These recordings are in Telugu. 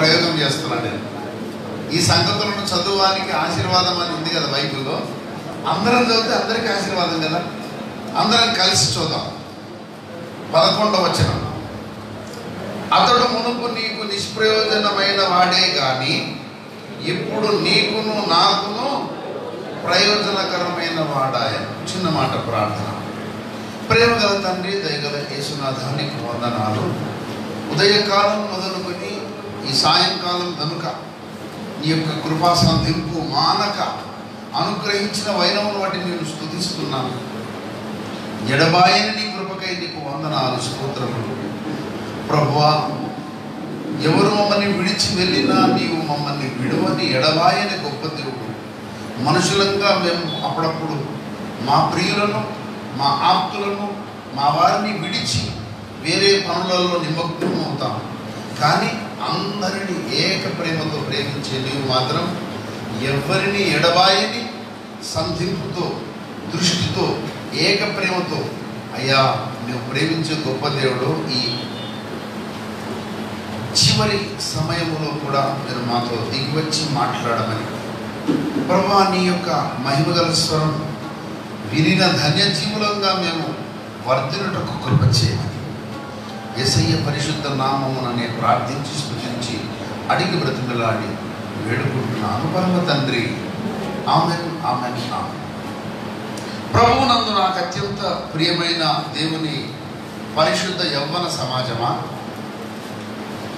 ప్రయోగం చేస్తున్నాను నేను. ఈ సంగతులను చదువువానికి ఆశీర్వాదం అని ఉంది కదా బైబిల్లో. అందరం చదివితే అందరికీ ఆశీర్వాదం కదా? అందరం కలిసి చూద్దాం. పదకొండవ వచనం. అతడు మునుపు నీకు నిష్ప్రయోజనమైన వాడే కానీ ఇప్పుడు నీకును నాకును ప్రయోజనకరమైన వాడాయ. చిన్న మాట ప్రార్థన. ప్రేమ గల తండ్రి దయగల యేసునాథానికి వందనాలు. ఉదయకాలం మొదలుకొని ఈ సాయంకాలం కనుక నీ యొక్క కృపా సంధింపు మానక అనుగ్రహించిన వైనమును వాటిని నేను స్థుతిస్తున్నాను ఎడబాయిని నీ కృపకై నీకు వందనాలు స్తోత్రములు. ప్రభువా ఎవరు మమ్మల్ని విడిచి వెళ్ళినా నీవు మమ్మల్ని విడవని ఎడబాయని గొప్ప దేవుడు. మనుషులంగా మేము అప్పుడప్పుడు మా ప్రియులను మా ఆప్తులను మా వారిని విడిచి వేరే పనులలో నిమగ్నం అవుతాం కానీ అందరినీ ఏక ప్రేమతో ప్రేమించే నీవు మాత్రం ఎవరిని ఎడబాయని సంధింపుతో దృష్టితో ఏక ప్రేమతో అయ్యా నువ్వు ప్రేమించే గొప్ప దేవుడు ఈ చివరి సమయంలో కూడా మీరు మాతో దిగివచ్చి మాట్లాడమని. ప్రభా నీ యొక్క మహిమగల స్వరం విరిన ధన్యజీవులంగా మేము వర్ధినటకు కృప చేయాలి ఎసయ్య పరిశుద్ధ నామమున నేను ప్రార్థించి స్పృశించి అడిగి బ్రతిమలాడి వేడుకుంటున్నాను పరమ తండ్రి. ఆమెన్ ఆమెన్ ప్రభువు నందు నాకు అత్యంత ప్రియమైన దేవుని పరిశుద్ధ యవ్వన సమాజమా?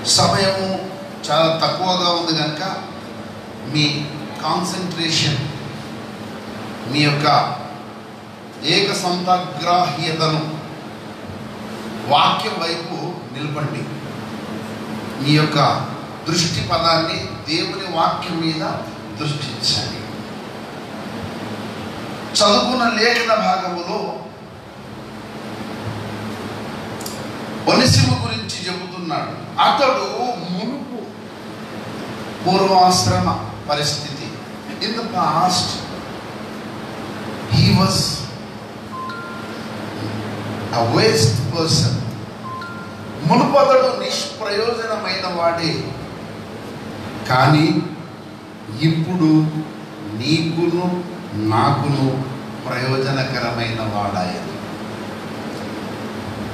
సమయము చాలా తక్కువగా ఉంది కనుక మీ కాన్సన్ట్రేషన్ మీ యొక్క ఏక సంతగ్రాహ్యతను వాక్యం వైపు నిలబండి మీ యొక్క దృష్టి పదాన్ని దేవుని వాక్యం మీద దృష్టించాలి చదువుకున్న లేఖన భాగములో ఒనిసిము గురించి చెబుతున్నాడు. అతడు మునుపు పూర్వాశ్రమ పరిస్థితి. In the past he was a waste person మునుపతడు నిష్ప్రయోజనమైన వాడే. కానీ ఇప్పుడు నీకును నాకును ప్రయోజనకరమైన వాడాయను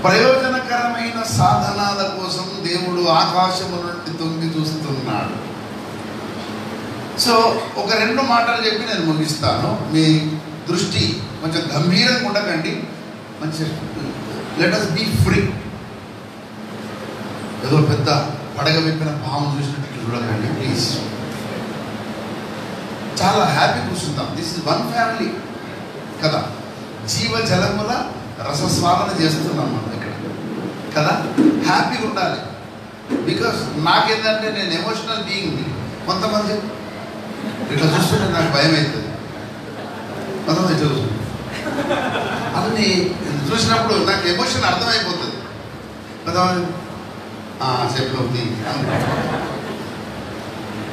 ప్రయోజనకరమైన సాధనాల కోసం దేవుడు ఆకాశము నుండి తొంగి చూస్తున్నాడు. సో ఒక రెండు మాటలు చెప్పి నేను ముగిస్తాను. మీ దృష్టి కొంచెం గంభీరంగా ఉండకండి. మంచి లెట్ అస్ బీ ఫ్రీ ఏదో పెద్ద పడగ విప్పిన పాము చూసినట్టు చూడకండి ప్లీజ్ చాలా హ్యాపీ కూర్చుంటాం. దిస్ ఇస్ వన్ ఫ్యామిలీ కదా? జీవ జలముల రసస్వాదన చేస్తున్నాం మనం ఇక్కడ. కదా? హ్యాపీగా ఉండాలి. బికాస్ నాకేంటంటే నేను ఎమోషనల్ బీయింగ్ కొంతమంది ఇట్లా చూస్తుంటే నాకు భయం అవుతుంది. కొంతమంది ఇట్లా చూస్తుంది అన్ని చూసినప్పుడు నాకు ఎమోషన్ అర్థమైపోతుంది. కొంతమంది చెప్పి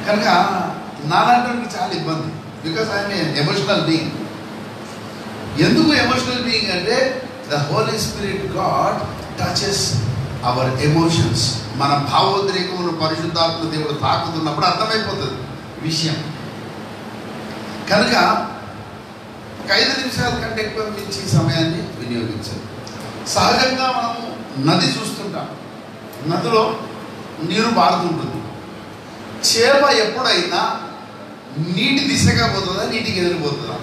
కనుక నాలాంటి చాలా ఇబ్బంది. బికాస్ ఐఎమ్ ఎమోషనల్ బీయింగ్ ఎందుకు ఎమోషనల్ బీయింగ్ అంటే the Holy Spirit God touches our emotions మన భావోద్రేకమును పరిశుద్ధాత్మ దేవుడు తాకుతున్నప్పుడు అర్థమైపోతుంది విషయం. కనుక ఒక ఐదు నిమిషాల కంటే ఎక్కువ మించి సమయాన్ని వినియోగించాలి సహజంగా మనము నది చూస్తుంటాం. నదిలో నీరు పారుతుంటుంది చేప ఎప్పుడైనా నీటి దిశగా పోతుందా నీటికి ఎదిరిపోతుందా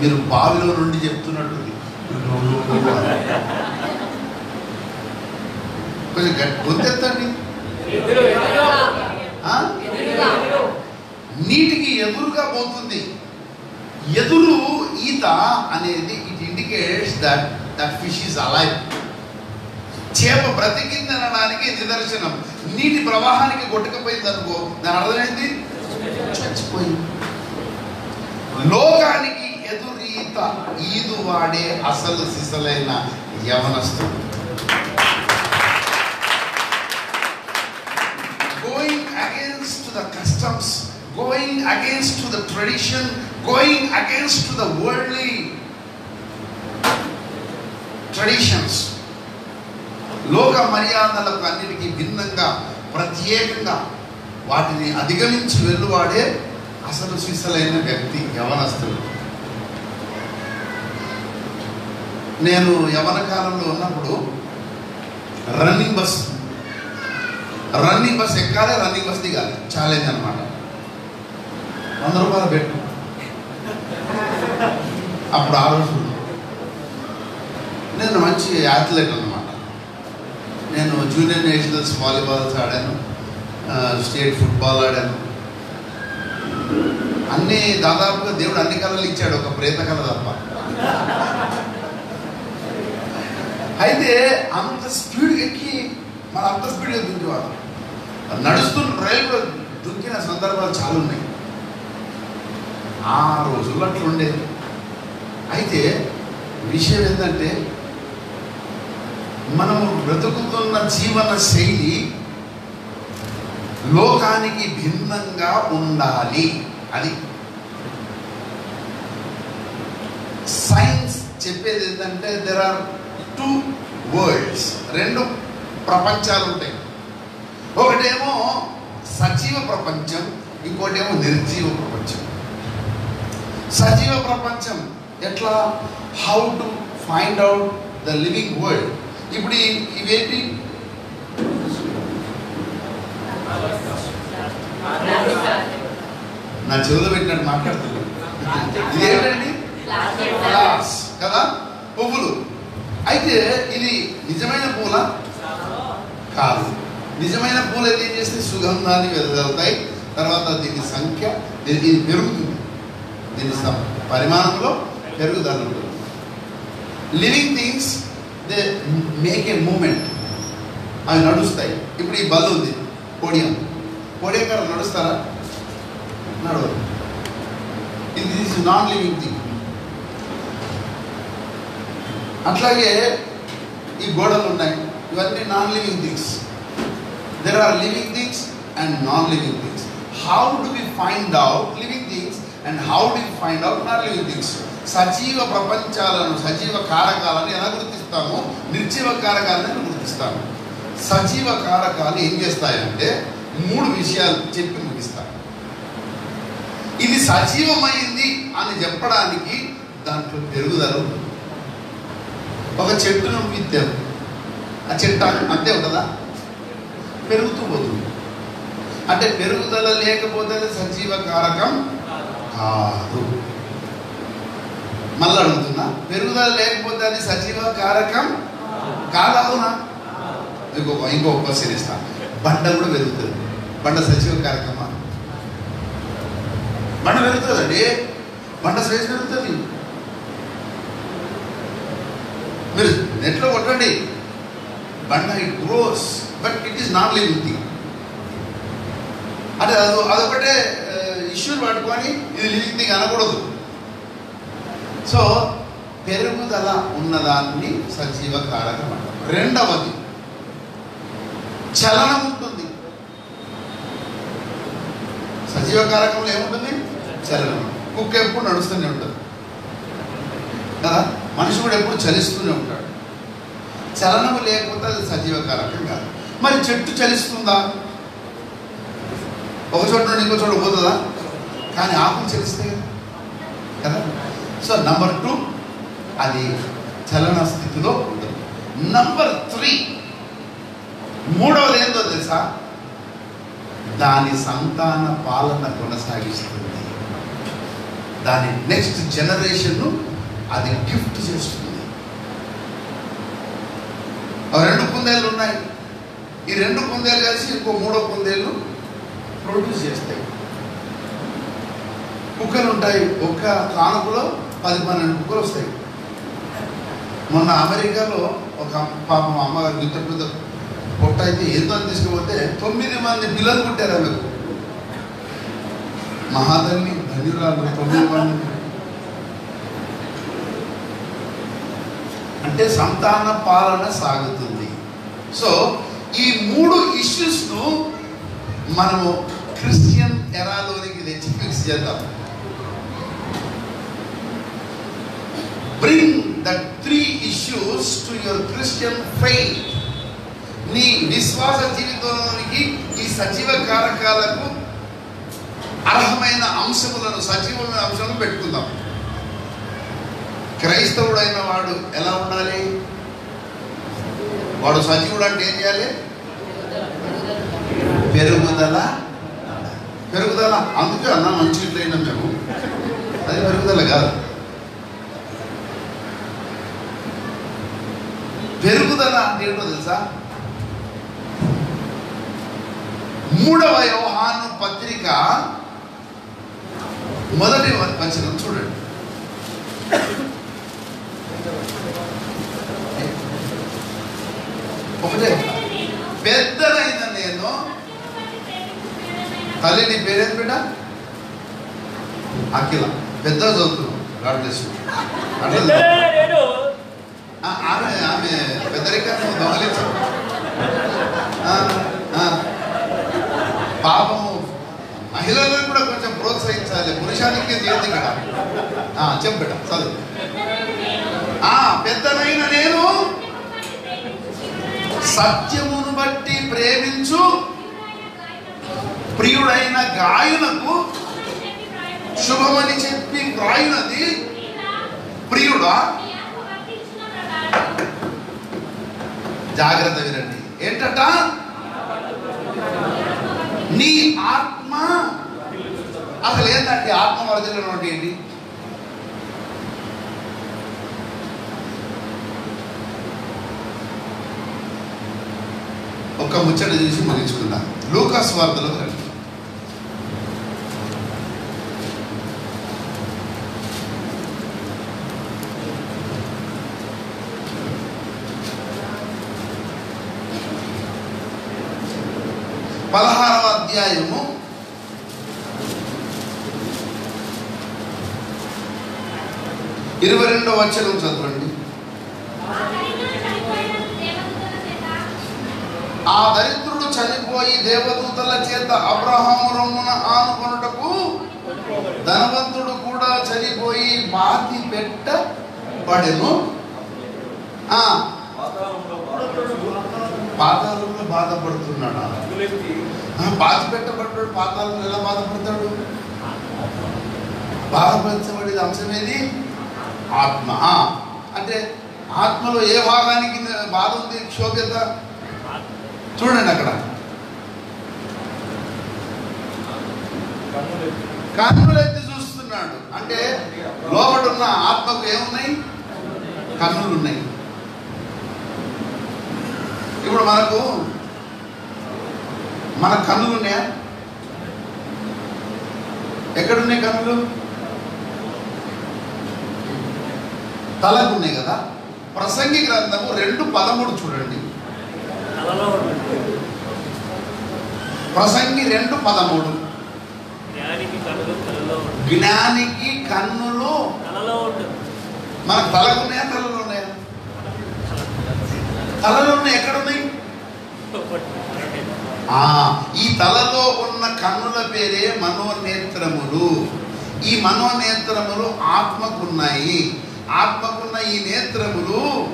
మీరు బావిలో నుండి చెప్తున్నట్టుంది. కొంచెం గట్టి గొంతెత్తండి. నీటికి ఎదురుగా పోతుంది. ఎదురు ఈత అనేది it indicates that that fish is alive చేప బ్రతికిందనడానికి నిదర్శనం. నీటి ప్రవాహానికి కొట్టుకుపోయింది అనుకో. దాని అర్థమైంది చచ్చిపోయింది. లోకానికి ఎదురీత ఈదు వాడే అసలు సిసలైన యవనస్తుడు. Going against the customs going against the tradition going against the worldly traditions లోక మర్యాదలకు అన్నిటికీ భిన్నంగా ప్రత్యేకంగా వాటిని అధిగమించి వెళ్ళువాడే అసలు సిసలైన వ్యక్తి యవనస్తుడు. నేను యవన కాలంలో ఉన్నప్పుడు రన్నింగ్ బస్ రన్నింగ్ బస్ ఎక్కాలి రన్నింగ్ బస్ దిగాలి. ఛాలెంజ్ అనమాట వంద రూపాయలు పెట్టు. అప్పుడు ఆ రోజు నేను మంచి అథ్లెట్ అన్నమాట. నేను జూనియర్ నేషనల్స్ వాలీబాల్స్ ఆడాను. స్టేట్ ఫుట్బాల్ ఆడాను. అన్ని దాదాపుగా దేవుడు అన్ని కళలు ఇచ్చాడు ఒక ప్రేత కళ తప్ప. అయితే అంత స్పీడ్ ఎక్కి మన అంత స్పీడ్గా దుంకేవాడు నడుస్తున్న రైల్లో దుంకిన సందర్భాలు చాలా ఉన్నాయి. ఆ రోజుల్లో అట్లా ఉండేది అయితే విషయం ఏంటంటే మనము బ్రతుకుతున్న జీవన శైలి లోకానికి భిన్నంగా ఉండాలి అది సైన్స్ చెప్పేది ఏంటంటే దెర్ ఆర్ టూ వరల్డ్స్ రెండు ప్రపంచాలు ఉంటాయి. ఒకటేమో సజీవ ప్రపంచం ఇంకోటేమో నిర్జీవ ప్రపంచం. సజీవ ప్రపంచం ఎట్లా? How to find out the living world ఇప్పుడు ఇవేంటి? నా చెవులో పెట్టినట్టు మాట్లాడుతున్నాను ఇదేంటండి ఫ్లవర్స్ కదా? పువ్వులు. అయితే ఇది నిజమైన పూల? కాదు. నిజమైన పూలు అయితే ఏం చేస్తే సుగంధాన్ని వెదజల్లుతాయి. తర్వాత దీని సంఖ్య ఇది పెరుగుతుంది. దీని సం- పరిమాణంలో పెరుగుదల ఉంటుంది. Living things they make a movement. అవి నడుస్తాయి. ఇప్పుడు ఈ బల్ ఉంది. పోడియం. పోడియం గారు నడుస్తారా? నడవదు. ఇది ఈజ్ నాన్ లివింగ్ థింగ్ అట్లాగే ఈ గోడలు ఉన్నాయి ఇవన్నీ non living things there are living things and non living things how do we find out living things and how do we find out non living things సజీవ ప్రపంచాలను సజీవ కారకాలను ఎలా గుర్తిస్తామో? నిర్జీవ కారకాలను గుర్తిస్తాము. సజీవ కారకాలు ఏం చేస్తాయంటే మూడు విషయాలు చెప్పి ముగిస్తాయి ఇది సజీవమైంది అని చెప్పడానికి దాంట్లో పెరుగుదల ఒక చెట్టును విత్తాం ఆ చెట్టు అంతే ఉంటుందా? పెరుగుతూ పోతుంది. అంటే పెరుగుదల లేకపోతే సజీవ కారకం కాదు. మళ్ళీ అడుగుతున్నా. పెరుగుదల లేకపోతే అది సజీవ కారకం కాదవునా ఇంకొక ఇంకొక క్వశ్చన్ ఇస్తా బండ కూడా పెరుగుతుంది. బండ సజీవ కారకమా? బండ పెరుగుతుందండి బండ సైజ్ పెరుగుతుంది. మీరు నెట్లో కొట్టండి. బండ it grows but it is not living thing అంటే అది అదొకటే ఇష్యూని పట్టుకొని ఇది లివింగ్ థింగ్ అనకూడదు. సో పెరుగుదల ఉన్నదాన్ని సజీవ కారకం అంటాం రెండవది చలనం ఉంటుంది. సజీవ కారకంలో ఏముంటుంది? చలనం. కుక్క ఎప్పుడు నడుస్తూనే ఉంటుంది. కదా? మనిషి కూడా ఎప్పుడు చలిస్తూనే ఉంటాడు. చలనము లేకపోతే అది సజీవ కారకం కాదు. మరి చెట్టు చలిస్తుందా? ఒక చోట నుండి ఇంకో చోట పోతుందా? కానీ ఆకులు చలిస్తే కదా? సో నంబర్ టూ అది చలన స్థితిలో ఉంటుంది. నంబర్ త్రీ మూడవది ఏందో తెలుసా? దాని సంతాన పాలన కొనసాగిస్తుంది. దాని నెక్స్ట్ జనరేషన్ను అది గిఫ్ట్ చేస్తుంది. రెండు కుందేళ్ళు ఉన్నాయి. ఈ రెండు కుందేలు కలిసి ఇంకో మూడో కుందేళ్ళు ప్రొడ్యూస్ చేస్తాయి. కుక్కలు ఉంటాయి ఒక్క కానుకలో పది పన్నెండు కుక్కలు వస్తాయి. మొన్న అమెరికాలో ఒక పాపం అమ్మగారు ఇంత పెద్ద పొట్ట అయితే ఏందో తీసుకుపోతే తొమ్మిది మంది పిల్లలు పుట్టారు ఆమెకు మహాతల్లి ధన్యురాలు తొమ్మిది మంది. అంటే సంతాన పాలన సాగుతుంది. సో ఈ మూడు ఇష్యూస్ను మనము క్రిస్టియన్ ఎరాలోనికి తెచ్చి ఫిక్స్ చేద్దాం. Bring the three issues to your Christian faith విశ్వాస జీవితంలోనికి ఈ సజీవ కారకాలకు అర్హమైన అంశములను సజీవమైన అంశాలను పెట్టుకుందాం. క్రైస్తవుడైన వాడు ఎలా ఉండాలి? వాడు సజీవుడు అంటే ఏం చేయాలి? పెరుగుదల. పెరుగుదల. అందుకే అన్న మంచి ఇట్లయినా మేము. అది పెరుగుదల కాదు. పెరుగుదల అంటే ఏంటో తెలుసా? మూడవ యోహాను పత్రిక మొదటి వచనం చూడండి. ఒకటే పెద్దనైన నేను తల్లి నీ పేరేం బిడ్డ? అఖిల. పెద్ద చదువుతున్నావు. God bless you. అట్లా చదువు. నేను ఆ, ఆమె ఆమె పెద్దరికను దొంగలించు ఆ, పాపము మహిళలను కూడా కొంచెం ప్రోత్సహించాలి. పురుషానికి తీయద్దు ఇక్కడ. ఆ, చదువు. ఆ పెద్దనైన నేను సత్యమును బట్టి ప్రేమించు ప్రియుడైన గాయనకు శుభమని చెప్పి వ్రాయినది ప్రియుడా? జాగ్రత్త వినండి. ఏంటట? నీ ఆత్మ అసలు ఏంటంటే ఆత్మ వరదలు అంటే ఏంటి? ఒక్క ముచ్చట చూసి ముగించుకుందాం లూకాస్ వార్తలో రండి పదహారవ అధ్యాయము. ఇరవై రెండవ వచనం చదవండి. ఆ దరిద్రుడు చనిపోయి దేవదూతల చేత అబ్రహాము రొమ్మున ఆనుకొనుటకు ధనవంతుడు కూడా చనిపోయి బాధి పెట్టబడెను. ఆ. పాతాళంలో బాధపడుతున్నాడా? బాధ పెట్టబడ్డాడు పాతాలను ఎలా బాధపడతాడు? బాధపరచబడేది అంశం ఏది? ఆత్మ. అంటే ఆత్మలో ఏ భాగానికి బాధ ఉంది? క్షోభ్యత? చూడండి అక్కడ. కన్నులెత్తి చూస్తున్నాడు. అంటే లోపల ఉన్న ఆత్మకు ఏమున్నాయి? కన్నులు ఉన్నాయి ఇప్పుడు మనకు మన కన్నులు ఉన్నాయా? ఎక్కడున్నాయి కన్నులు? తలకు ఉన్నాయి కదా. ప్రసంగి గ్రంథము రెండు పదమూడు చూడండి. ప్రసంగి రెండు పదమూడు. జ్ఞానికి కన్నులు మన తలకు ఉన్నాయా తలలో ఉన్నాయా తలలో ఉన్నాయి ఎక్కడున్నాయి? ఆ ఈ తలలో ఉన్న కన్నుల పేరే మనోనేత్రములు. ఈ మనోనేత్రములు ఆత్మకున్నాయి. ఆత్మకున్న ఈ నేత్రములు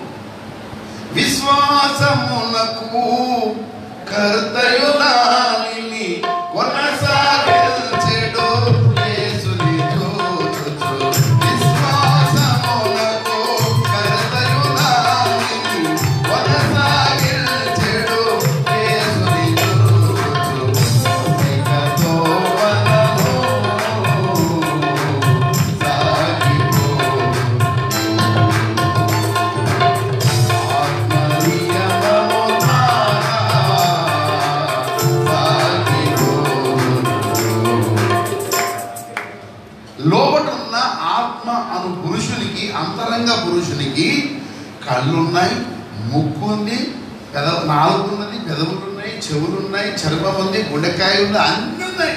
విశ్వాసమునకు కర్తయుదాని కొనసాగే చెవులు ఉన్నాయి చర్మం ఉంది గుండెకాయ ఉంది అన్నీ ఉన్నాయి.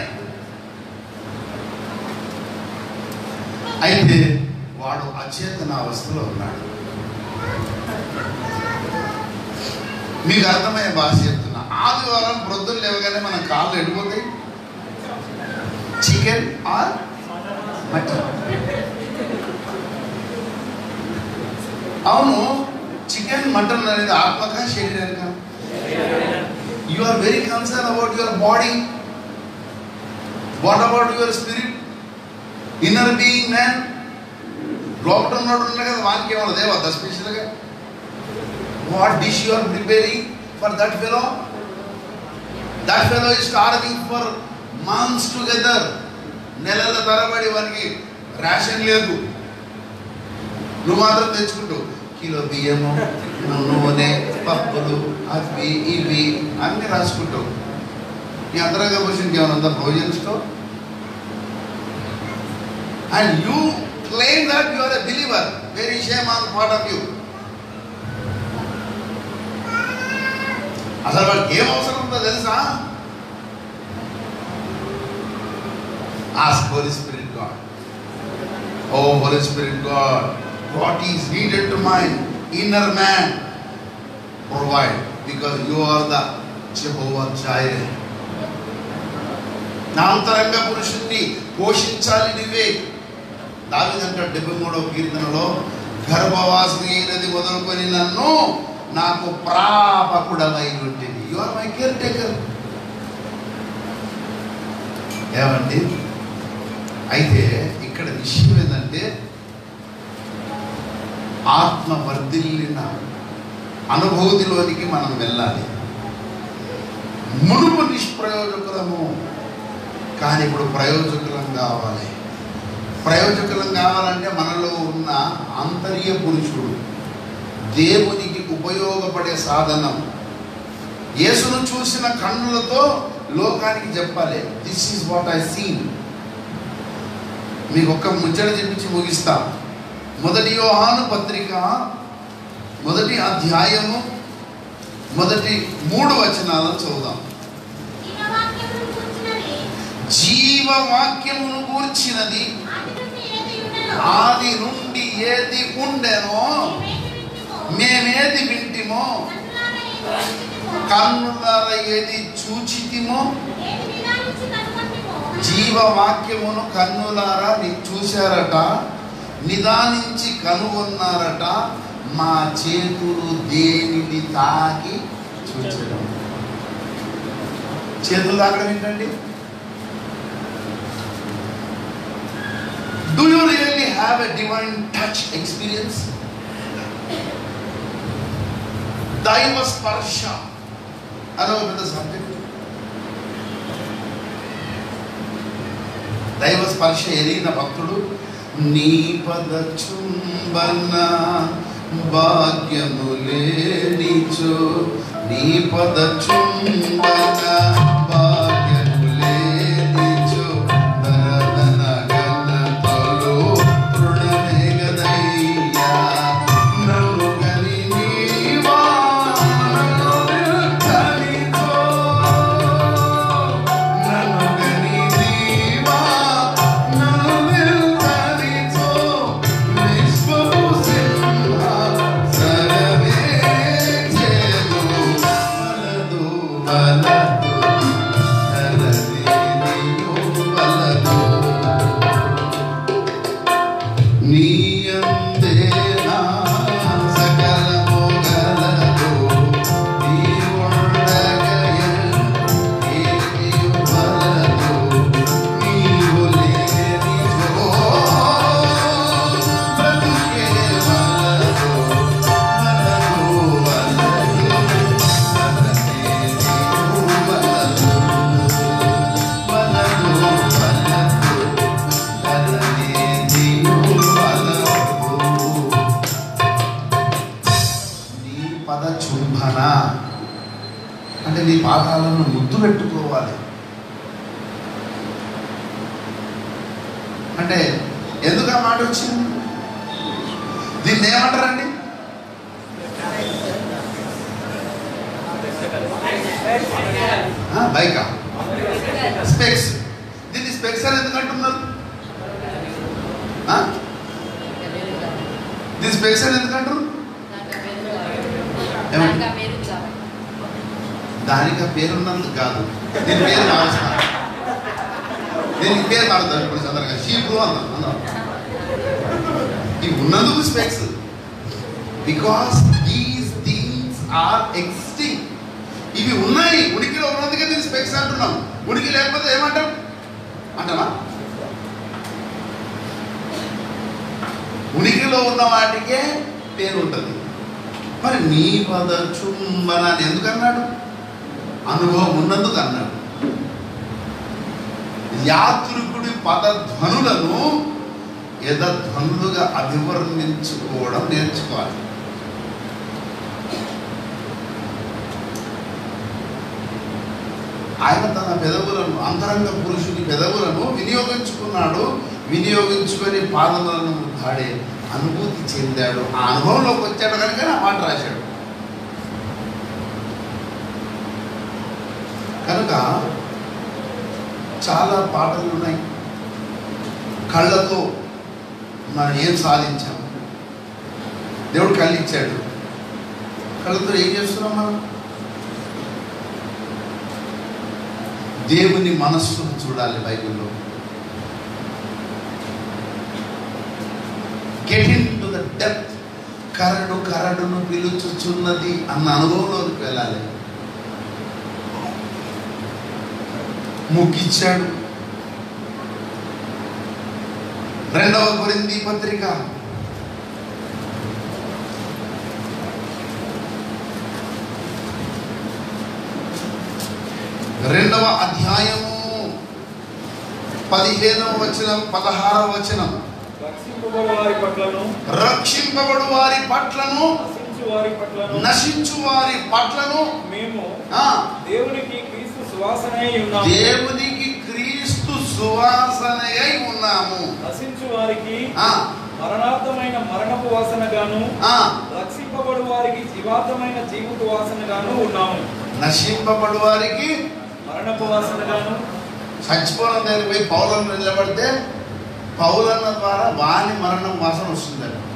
అయితే వాడు అచేతన అవస్థలో ఉన్నాడు. మీకు అర్థమయ్యే భాష చెప్తున్నా. ఆదివారం ప్రొద్దున లేవగానే మన కాళ్ళు ఎడిపోతాయి. Chicken or mutton? అవును చికెన్ మటన్ అనేది ఆత్మక శరీరానిక? Are very concern about your body what about your spirit inner being man లోపల ఉన్నాడు ఉన్నాడు కదా వానికి ఏమన్నా దేవద్దా స్పెషల్గా what dish you are preparing for that fellow that fellow is starving for months together నెలల తరబడి వానికి రేషన్ లేదు నువ్వు మాత్రం తెచ్చుకుంటూ కిలో బియ్యము నూనె పప్పులు అవి ఇవి అన్నీ రాసుకుంటావు నీ అంతరంగ పురుషునికి ఏమైనా ఉందా? Provision store and you claim that you are a believer very shame on part of you అసలు వాడికి ఏం అవసరం ఉందో తెలుసా? Ask Holy Spirit God oh Holy Spirit God what is needed to mind inner man provide because you are the Jehovah Jireh నా అంతరంగ పురుషుణ్ణి పోషించాలి నువ్వే. దావిదంట డెబ్బై మూడవ కీర్తనలో గర్భవాసిని అయినది మొదలుకొని నన్ను నాకు ప్రాపకుడమై ఉంటుంది you are my care taker ఏమండి? అయితే ఇక్కడ విషయం ఏంటంటే ఆత్మ వర్ధిల్లిన అనుభూతిలోనికి మనం వెళ్ళాలి. మునుపు నిష్ప్రయోజకులము కానీ ఇప్పుడు ప్రయోజకులం కావాలి. ప్రయోజకులం కావాలంటే మనలో ఉన్న ఆంతర్య పురుషుడు దేవునికి ఉపయోగపడే సాధనం. యేసును చూసిన కన్నులతో లోకానికి చెప్పాలి this is what I seen మీకు ఒక్క ముచ్చట చెప్పించి ముగిస్తాను మొదటి యోహాను పత్రిక మొదటి అధ్యాయము మొదటి మూడు వచనాలను చదువుదాం. జీవవాక్యమును కూర్చినది ఆది నుండి ఏది ఉండెనో? మేమేది వింటిమో, కన్నులారా ఏది చూచితిమో, జీవవాక్యమును కన్నులారా ని చూశారట? నిదానించి కనుగొన్నారట మా చేతులు దేనిని తాకి చూచడం. చేతులు తాకడం ఏంటండి? Do you really have a divine touch experience దైవ స్పర్శ అదొక పెద్ద సబ్జెక్ట్ దైవ స్పర్శ ఎరిగిన భక్తుడు నీ పదచుంబన భాగ్యము లేనిచో నీ పదచుంబన చుంబన కనుక చాలా పాటలు ఉన్నాయి. కళ్ళతో మనం ఏం సాధించాం? దేవుడు కళ్ళు ఇచ్చాడు కళ్ళతో ఏం చేస్తున్నాం మనం? దేవుని మనస్సును చూడాలి బైబిల్లో. Get into the depth కరడు కరడును పిలుచుచున్నది అన్న అనుభవంలోకి వెళ్ళాలి. ముగ్గిచ్చాడు రెండవ కొరింది పత్రిక. రెండవ అధ్యాయము పదిహేనవ వచనం పదహారవ వచనం. రక్షింపబడు వారి పట్లను నశించు వారి పట్లను మేము దేవునికి సువాసనై ఉన్నాము. దేవునికి క్రీస్తు సువాసనయై ఉన్నాము. నశించు వారికి మరణార్థమైన మరణపు వాసనగాను రక్షింపబడు వారికి జీవార్థమైన జీవిత వాసనగాను ఉన్నాము. నశింపబడు వారికి మరణపు వాసనగాను. చచ్చిపోవడం దగ్గర పోయి పౌలను నిలబడితే పౌలన్న ద్వారా వాని మరణం వాసన వస్తుందట.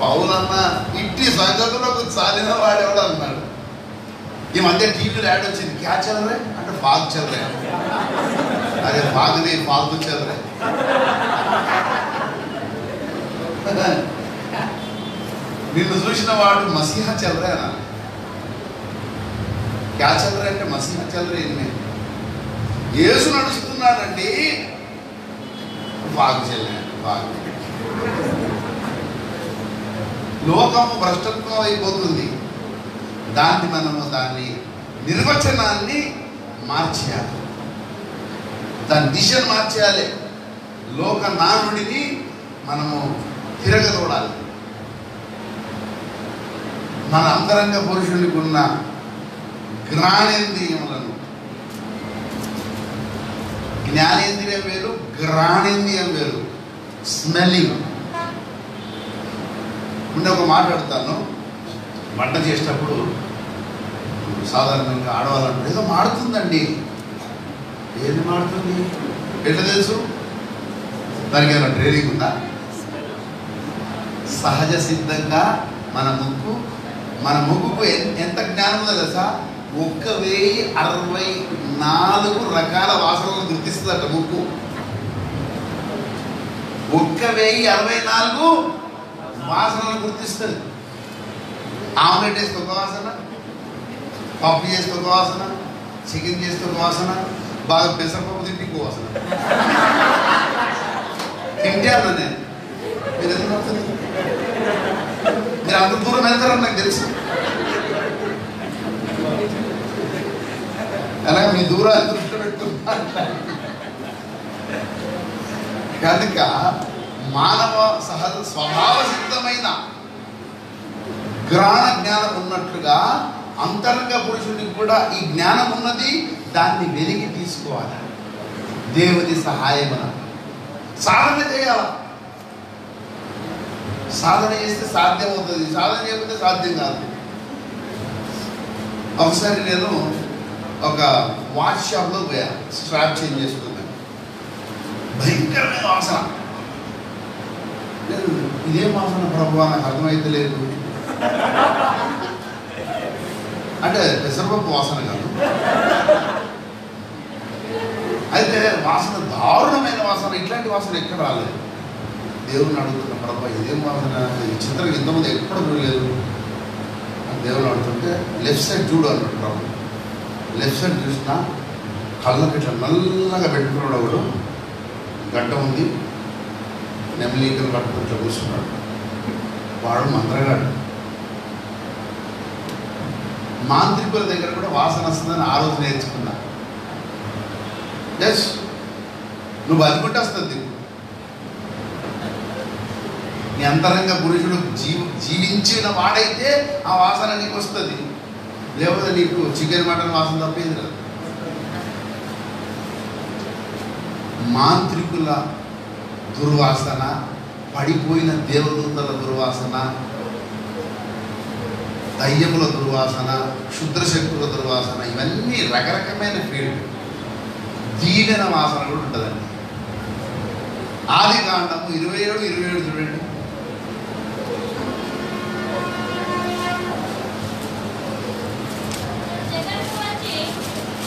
పౌనన్న ఇట్టి సంగతులకు చాలిన వాడేవాడు అన్నాడు. ఈ మధ్య టీవీలో యాడ్ వచ్చింది. క్యా చల్లరే అంటే ఫాగ్ చల్లరే అదే ఫాగ్ది ఫాగ్ చల్లరే నిన్ను చూసిన వాడు మసీహ చల్లరే క్యా చల్లరే అంటే మసీహ చల్లరే ఎన్ని ఏసు నడుస్తున్నాడండి ఫాగ్ చెల్లాడు ఫాగ్. లోకము భ్రష్టత్వం అయిపోతుంది దాన్ని మనము దాన్ని నిర్వచనాన్ని మార్చేయాలి. దాని దిశను మార్చేయాలి. లోక నానుడిని మనము తిరగదోడాలి. మన అంతరంగ పురుషునికి ఉన్న జ్ఞానేంద్రియములను. జ్ఞానేంద్రియం వేరు గ్రాణేంద్రియం వేరు. స్మెల్లింగ్. ఉండే ఒక మాట్లాడతాను వంట చేసేటప్పుడు సాధారణంగా ఆడవాళ్ళంటే ఏదో మాడుతుందండి. ఏది మాడుతుంది? ఎట్లా తెలుసు? దానికి ఏమైనా ట్రైనింగ్ ఉందా? సహజ సిద్ధంగా మన ముక్కు మన ముక్కుకు ఎంత జ్ఞానం ఉందో తెలుసా? ఒక్క వెయ్యి అరవై నాలుగు రకాల వాసనలు గుర్తిస్తుందట ముక్కు. ఒక్క వెయ్యి అరవై నాలుగు వాసనలు గుర్తిస్తుంది. ఆమ్లెట్ వేస్తే ఒక వాసన పప్పు చేస్తే ఒక వాసన చికెన్ చేస్తే ఒక వాసన బాగా పెసరపప్పు తింటే ఇంకో వాసన. తింటాను నేను మీరు ఎందుకు నవ్వుతుంది? మీరు అంత దూరం వెళ్తారని నాకు తెలుసు. అలాగే మీ దూరాన్ని దృష్టి పెట్టుకున్నా కనుక మానవ సహజ స్వభావ సిద్ధమైన గ్రహణ జ్ఞానం ఉన్నట్లుగా అంతరంగ పురుషుడికి కూడా ఈ జ్ఞానం ఉన్నది దాన్ని వెలిగి తీసుకోవాలి. దేవుని సహాయమన. సాధన చేయాల? సాధన చేస్తే సాధ్యం అవుతుంది సాధన చేయకపోతే సాధ్యం కాదు. ఒకసారి నేను ఒక వాచ్ షాప్లో పోయాను స్ట్రాప్ చేంజ్ చేసుకున్నాను భయంకరమైన వాసన. నేను ఇదేం వాసన ప్రభు నాకు అర్థమైతే లేదు. అంటే పెసరపప్పు వాసన కాదు. అయితే వాసన దారుణమైన వాసన ఇట్లాంటి వాసన ఎక్కడ రాలేదు. దేవుని అడుగుతున్న ప్రభు ఇదేం వాసన ఈ చిత్రం ఇంతమంది ఎక్కడ చూడలేదు. అని దేవుని అడుగుతుంటే లెఫ్ట్ సైడ్ చూడు అన్నాడు ప్రభు. లెఫ్ట్ సైడ్ చూసిన కళ్ళకి ఇట్లా నల్లగా పెట్టుకున్నాడు ఒకడు. గడ్డ ఉంది. నెమలీకలు పట్టుకుని కూర్చున్నాడు. వాడు మంత్రగాడు. మాంత్రికుల దగ్గర కూడా వాసన వస్తుందని ఆ రోజు నేర్చుకున్నా. ఎస్ నువ్వు అనుకుంటే వస్తుంది నీకు. నీ అంతరంగ పురుషుడు జీవి జీవించిన వాడైతే ఆ వాసన నీకు వస్తుంది. లేకపోతే నీకు చికెన్ మటన్ వాసన తప్పేది రాదు. మాంత్రికుల దుర్వాసన పడిపోయిన దేవదూతల దుర్వాసన దయ్యముల దుర్వాసన క్షుద్రశక్తుల దుర్వాసన ఇవన్నీ రకరకమైన ఫీల్డ్ దీవెన వాసన కూడా ఉంటుందండి. ఆది కాండము ఇరవై ఏడు ఇరవై ఏడు చూడండి.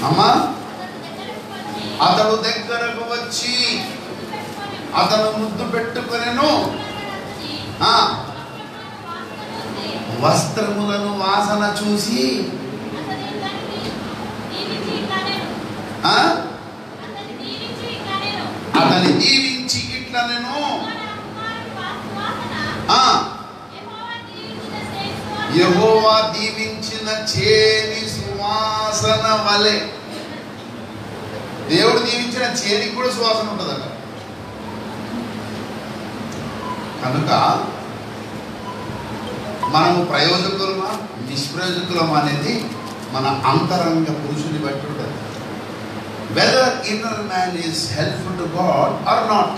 అమ్మా అతడు దగ్గరకు వచ్చి అతను ముద్దు పెట్టుకునేను. వస్త్రములను వాసన చూసి. అతని దీవించి ఇట్లా నేను యహోవా దీవించిన చేని సువాసన వలె. దేవుడు దీవించిన చేనికి కూడా సువాసన ఉంటుందట. కనుక మనము ప్రయోజకులమా నిష్ప్రయోజకులమా అనేది మన అంతరంగ పురుషుని బట్టి ఉంటుంది. Whether inner man is helpful to God or not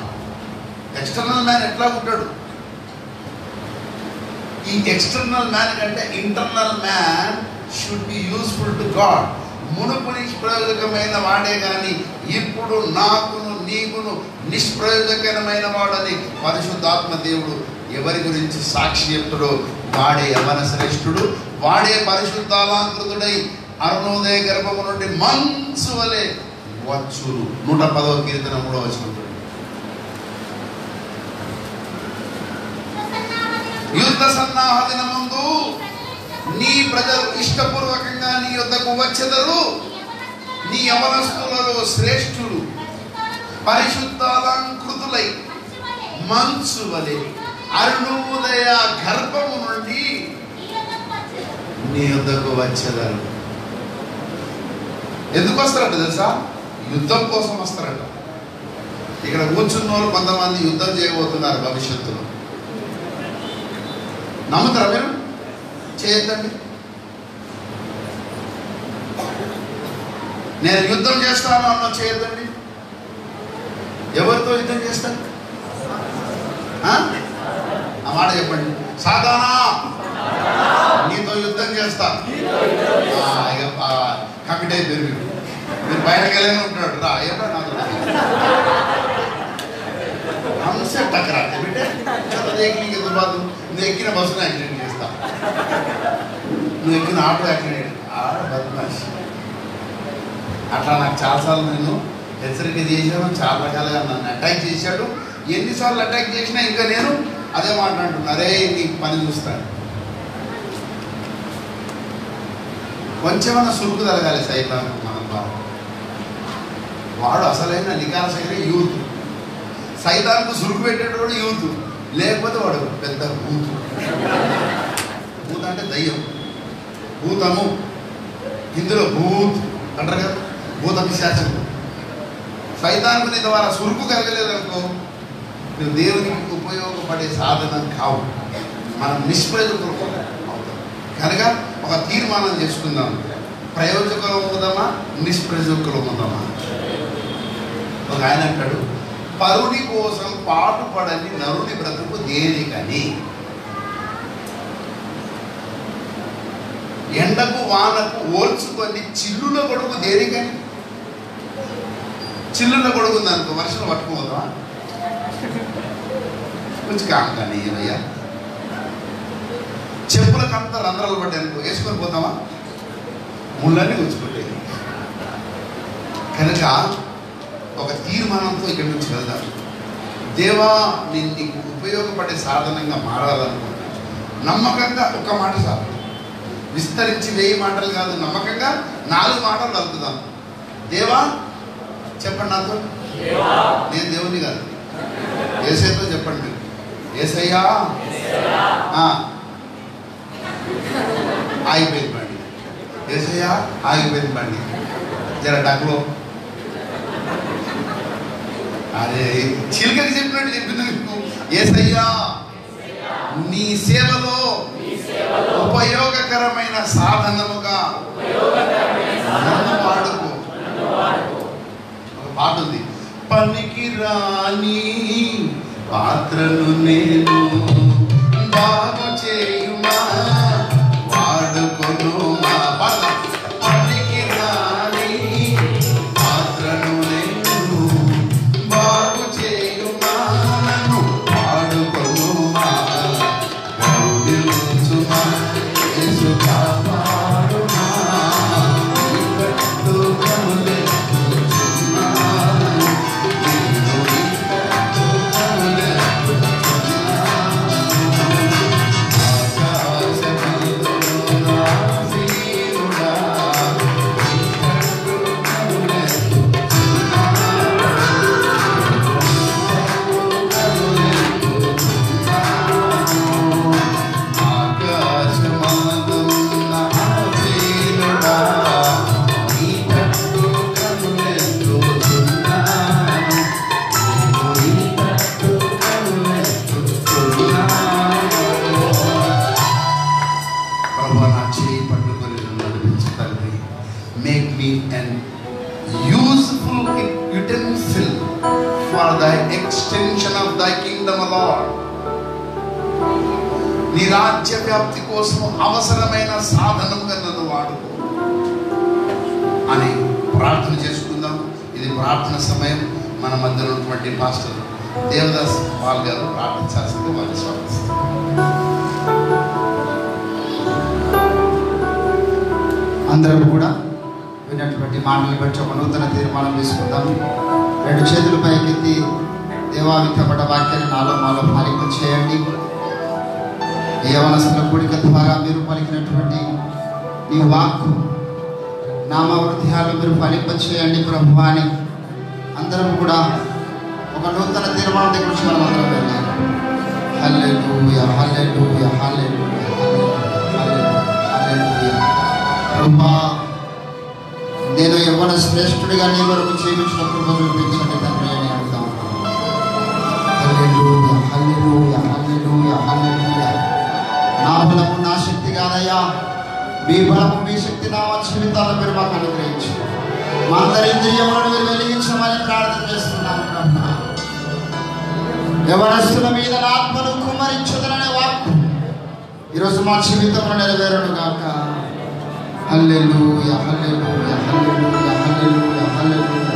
external man ఎట్లా ఉంటాడు? ఈ ఎక్స్టర్నల్ మ్యాన్ కంటే internal man should be useful to God మునుపు నిష్ప్రయోజకమైన వాడే కానీ ఇప్పుడు నాకును నీవును నిష్ప్రయోజకరమైన వాడని పరిశుద్ధాత్మ దేవుడు ఎవరి గురించి సాక్షి చెప్తుడో వాడే యవన శ్రేష్ఠుడు వాడే పరిశుద్ధాలాంకృతుడై అరుణోదయ గర్భము నుండి మంచు వలె వచ్చును. నూట పదవ కీర్తన మూడవ వచనం యుద్ధ సన్నాహ దినముందు నీ ప్రజలు ఇష్టపూర్వకంగా నీ యొద్దకు వచ్చెదరు. నీ యవనస్తులలో శ్రేష్ఠుడు పరిశుద్ధాలంకృతులై మంచు వలె అరుణోదయ గర్భము నుండి నీ యుద్ధకు వచ్చేదారు. ఎందుకు వస్తారట తెలుసా? యుద్ధం కోసం వస్తారట. ఇక్కడ కూర్చున్న వాళ్ళు కొంతమంది యుద్ధం చేయబోతున్నారు భవిష్యత్తులో. నమ్ముతారా మీరు? చేయొద్దండి. నేను యుద్ధం చేస్తాను అన్న చేయొద్దండి. ఎవరితో యుద్ధం చేస్తాను ఆ? ఆ మాట చెప్పండి సాధానా నీతో యుద్ధం చేస్తా ఆ, ఇక, ఆ, కమిటీ అయిపోయారు మీరు మీరు బయటకు వెళ్ళని ఉంటాడు రా ఏమో నాకు हमसे टकराते बेटे चलो देख लीजिए तो बाद నువ్వు ఎక్కిన బస్సును యాక్సిడెంట్ చేస్తా నువ్వు ఎక్కిన ఆటో యాక్సిడెంట్ ఆడ బద్మాష్ అట్లా నాకు చాలాసార్లు నేను హెచ్చరిక చేశాను చాలా రకాలుగా నన్ను అటాక్ చేశాడు. ఎన్నిసార్లు అటాక్ చేసినా ఇంకా నేను అదే మాట అరే నీకు పని చూస్తాను కొంచెమన్నా సురుకు తలగాలి సైతం మనం బాబు వాడు అసలైన నికాసైన యూత్. సైతానికి సురుకు పెట్టేటోడు యూత్. లేకపోతే వాడు పెద్ద భూతు. భూత అంటే దయ్యం. భూతము. ఇందులో భూత్ అంటారు కదా భూత పిశాచం సైతానికి ద్వారా సురుకు కలగలేదనుకో నువ్వు దేవునికి ఉపయోగపడే సాధనం కావు. మనం నిష్ప్రయోజకులు అవుతాం. కనుక ఒక తీర్మానం చేసుకుందాం. ప్రయోజకులు అవుదామా నిష్ప్రయోజకులు అవుదామా ఒక ఆయన అంటాడు పరుని కోసం పాటుపడని నరుని బ్రతుకు దేనికని? ఎండకు వానకు ఓల్చుకొని చిల్లుల కొడుకు దేనికని? చిల్లున్న కొడుకు ఉంది ఉందనుకో వర్షం పట్టుకోదా కొంచెం కామ్ ఏమయ్యా చెప్పులకు అంతా రంధ్రాలు పడ్డానుకో వేసుకొని పోతామా ముళ్ళని ఉంచుకుంటే కనుక ఒక తీర్మానంతో ఇక్కడి నుంచి వెళ్దాం. దేవా నేను నీకు ఉపయోగపడే సాధనంగా మారాలనుకుంటున్నాను నమ్మకంగా ఒక మాట సాధన విస్తరించి వెయ్యి మాటలు కాదు నమ్మకంగా నాలుగు మాటలు పలుకుదాం దేవా చెప్పండి నాతో నేను దేవుని కాదు. ఏసైతో చెప్పండి మీరు. ఏసయ్యా. ఆగిపోయింది బండి. ఏసయ్యా ఆగిపోయింది బండి. జర డక్కులో అరే చిలుకకి చెప్పినట్టు చెప్పింది మీకు ఏసయ్యా నీ సేవలో ఉపయోగకరమైన సాధనముగా పాట ఉంది పనికి రాని పాత్రను నేను బాగు చేయుమా వ్యాప్తి కోసం అవసరమైన సాధనముగా నన్ను వాడుకో అని ప్రార్థన చేసుకుందాం. ఇది ప్రార్థన సమయం. మన మధ్యలో ఉన్నటువంటి పాస్టర్ దేవదాస్ పాల్ గారు ప్రార్థించాల్సింది వారిని స్వాగతిస్తాం అందరూ కూడా విన్నటువంటి మాటలు బట్టి ఒక నూతన తీర్మానం తీసుకుందాం. రెండు చేతులు పైకెత్తి దేవావిత్తపడ్డ వాక్యాన్ని నాలో మాలో ఫలింప చేయండి యవనస్తుల కూడిక ద్వారా మీరు పలికినటువంటి ఈ వాక్ నామ మీరు ఫలింపచేయండి ప్రభు అని అందరం కూడా ఒక నూతన తీర్మానం దగ్గర నుంచి మనం అందరం వెళ్ళాలి హల్లెలూయా హల్లెలూయా హల్లెలూయా ప్రభా నేను యవ్వన శ్రేష్ఠుడిగా నీ వరకు చేయించిన కృప చూపించండి తండ్రి అని అడుగుతా ఉన్నాను. హల్లెలూయా, హల్లెలూయా, హల్లెలూయా, హల్లెలూయా. నా బలము నా శక్తి కాదయ్యా మీ బలము మీ శక్తి నా జీవితాలను మీరు మాకు అనుగ్రహించు మా అందరి ఇంద్రియములను మీరు వెలిగించమని ప్రార్థన చేస్తున్నాను ప్రభా. యవనస్తుల మీద ఆత్మను కుమ్మరించదననే వాక్కు ఈరోజు మా జీవితంలో నెరవేరును గాక. హల్లెలూయా హల్లెలూయా హల్లెలూయా హల్లెలూయా హల్లెలూయా.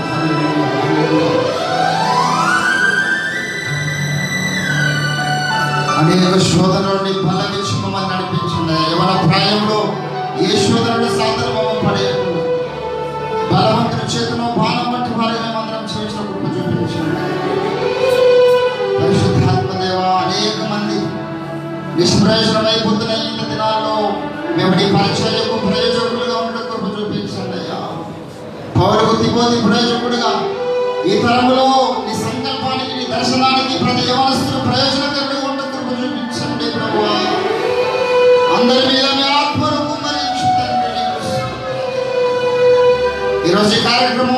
అనేక శోధనలు నడిపించింది యవన ప్రాయంలో ఏ శోధనలు సాధన మమ్మల్ని పడేయకు బలవంతుని చేతిలో బాణం వంటి వారిని మేమందరం చేసిన కృప చూపించండి పరిశుద్ధాత్మ దేవ అనేక మంది నిష్ప్రయోజనమై పొందిన ఈ దినాల్లో మేము నీ పరిచర్యకు ప్రయోజకులుగా ఉండడం కృప చూపించండి అయ్యా. పౌరుకు తిమోతి ప్రయోజకుడుగా ఈ తరములో నీ సంకల్పానికి నీ దర్శనానికి ప్రతి యవనస్తులు ప్రయోజనం అందరి మీద మీ ఆత్మను కుమ్మరించు తండ్రి. ఈరోజు కార్యక్రమం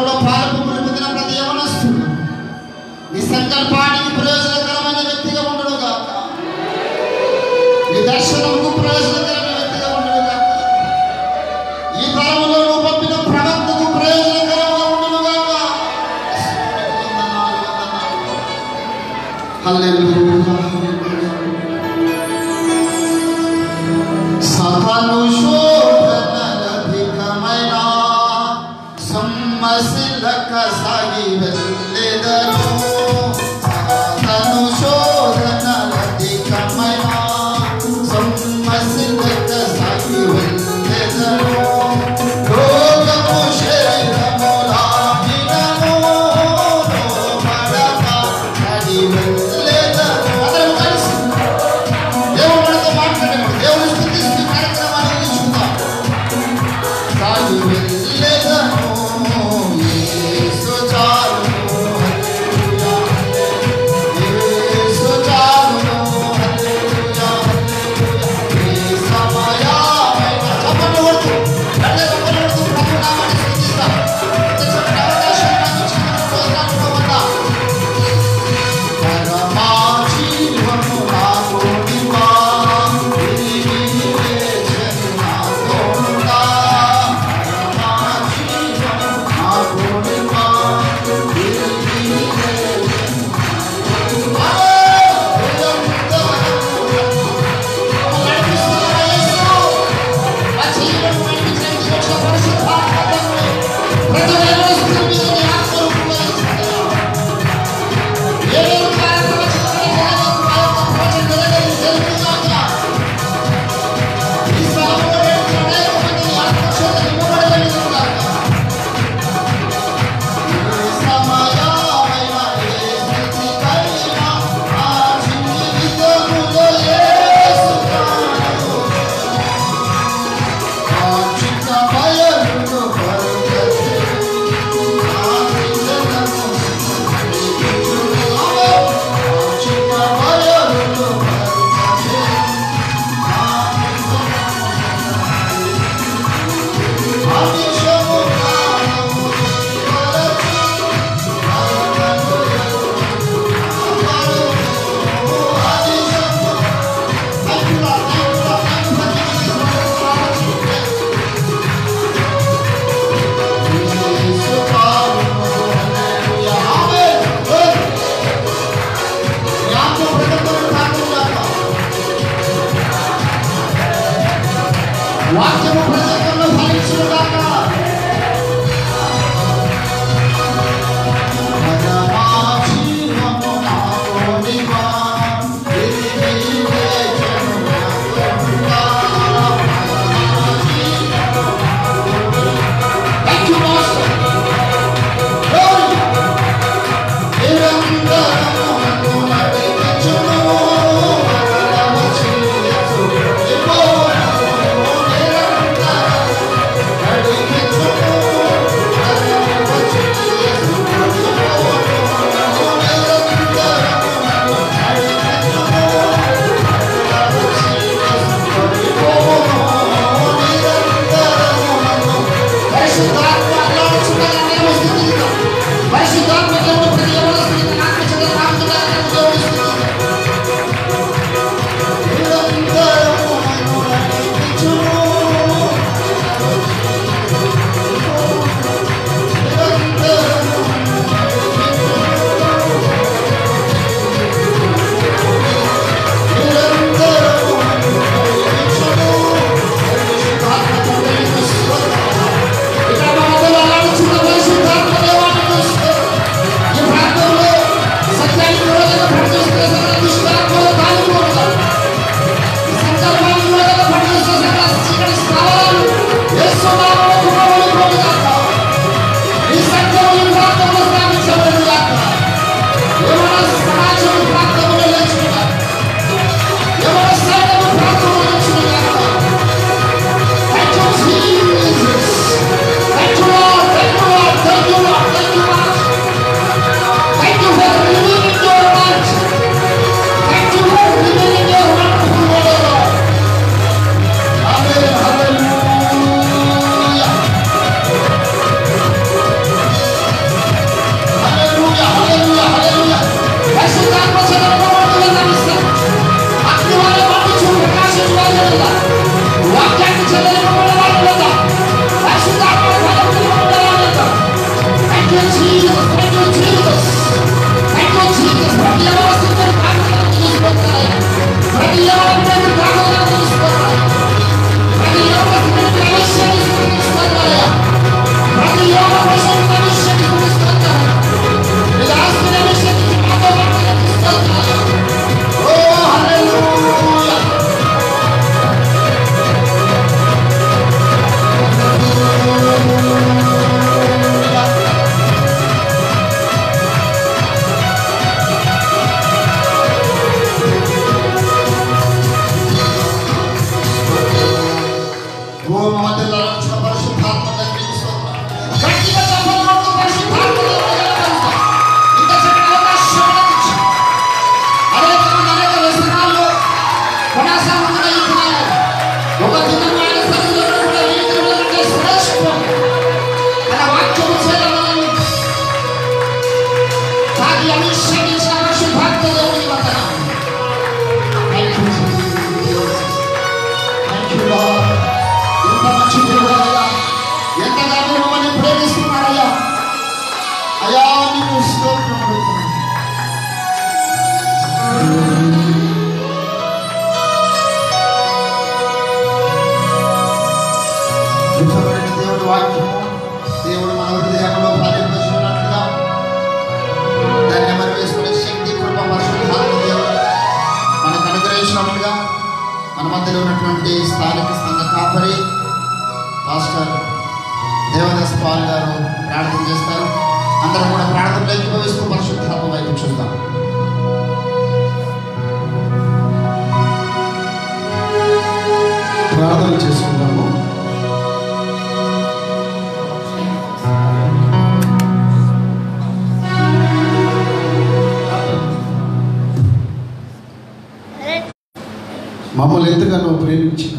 మమ్మల్ని ఎంతగానో ప్రేమించిన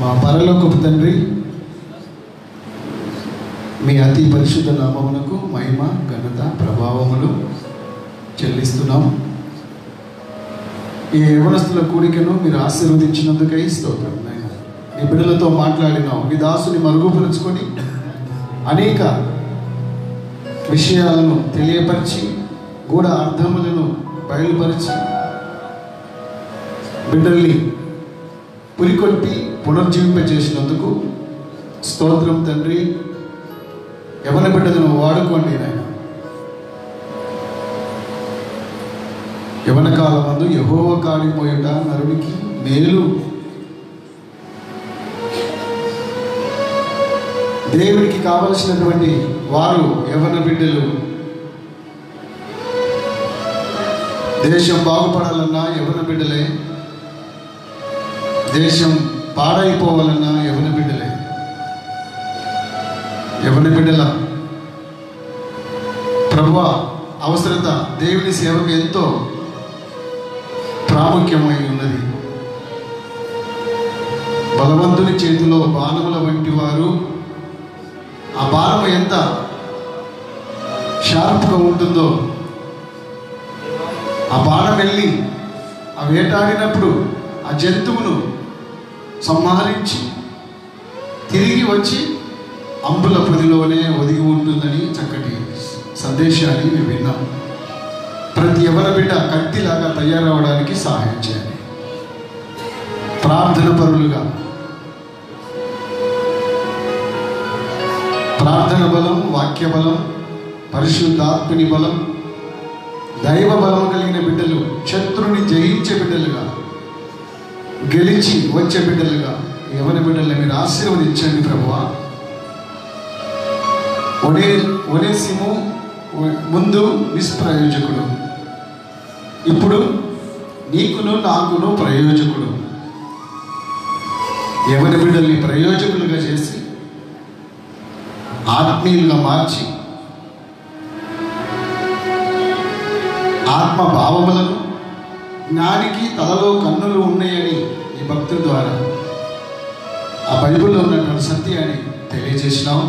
మా పరలోకపు తండ్రి మీ అతి పరిశుద్ధ నామమునకు మహిమ ఘనత ప్రభావములు చెల్లిస్తున్నాం. ఈ యవనస్తుల కూడికను మీరు ఆశీర్వదించినందుకై స్తోత్రం. నాయన నీ బిడ్డలతో మాట్లాడినాం మీ దాసుని మరుగుపరుచుకొని అనేక విషయాలను తెలియపరిచి కూడా అర్థములను బయలుపరిచి బిడ్డల్ని పురికొట్టి పునర్జీవింపజేసినందుకు స్తోత్రం తండ్రి. ఎవరి బిడ్డలను వాడుకోండి నాయన. యవన కాలమందు ఎహోవ కాడిపోయట నరుడికి మేలు. దేవుడికి కావలసినటువంటి వారు యవన బిడ్డలు. దేశం బాగుపడాలన్నా యవన బిడ్డలే. దేశం పాడైపోవాలన్నా ఎవరి బిడ్డలే? ఎవరి బిడ్డల? ప్రభు అవసరత దేవుని సేవకు ఎంతో ప్రాముఖ్యమై ఉన్నది. బలవంతుని చేతిలో బాణముల వంటి వారు ఆ బాణం ఎంత షార్ప్గా ఉంటుందో ఆ బాణం వెళ్ళి ఆ వేటాడినప్పుడు ఆ జంతువును సంహరించి తిరిగి వచ్చి అంబుల పొదిలోనే ఒదిగి ఉంటుందని చక్కటి సందేశాన్ని మేము విన్నాం. ప్రతి ఎవరి బిడ్డ కత్తిలాగా తయారవడానికి సహాయం చేయాలి ప్రార్థన పరులుగా. ప్రార్థన బలం వాక్య బలం పరిశుద్ధాత్మని బలం దైవ బలం కలిగిన బిడ్డలు శత్రుని జయించే బిడ్డలుగా. గెలిచి వచ్చే బిడ్డలుగా ఎవరి బిడ్డల్ని మీరు ఆశీర్వదించండి ప్రభువా. ఒనే ఒనేసిము ముందు నిష్ప్రయోజకుడు. ఇప్పుడు నీకును నాకును ప్రయోజకుడు. ఎవరి బిడ్డల్ని ప్రయోజకులుగా చేసి ఆత్మీయులుగా మార్చి ఆత్మ భావములను జ్ఞానికి తలలో కన్నులు ఉన్నాయని ఈ భక్తుల ద్వారా. ఆ బైబిల్లో ఉన్నటువంటి సత్యాన్ని తెలియజేసినాం.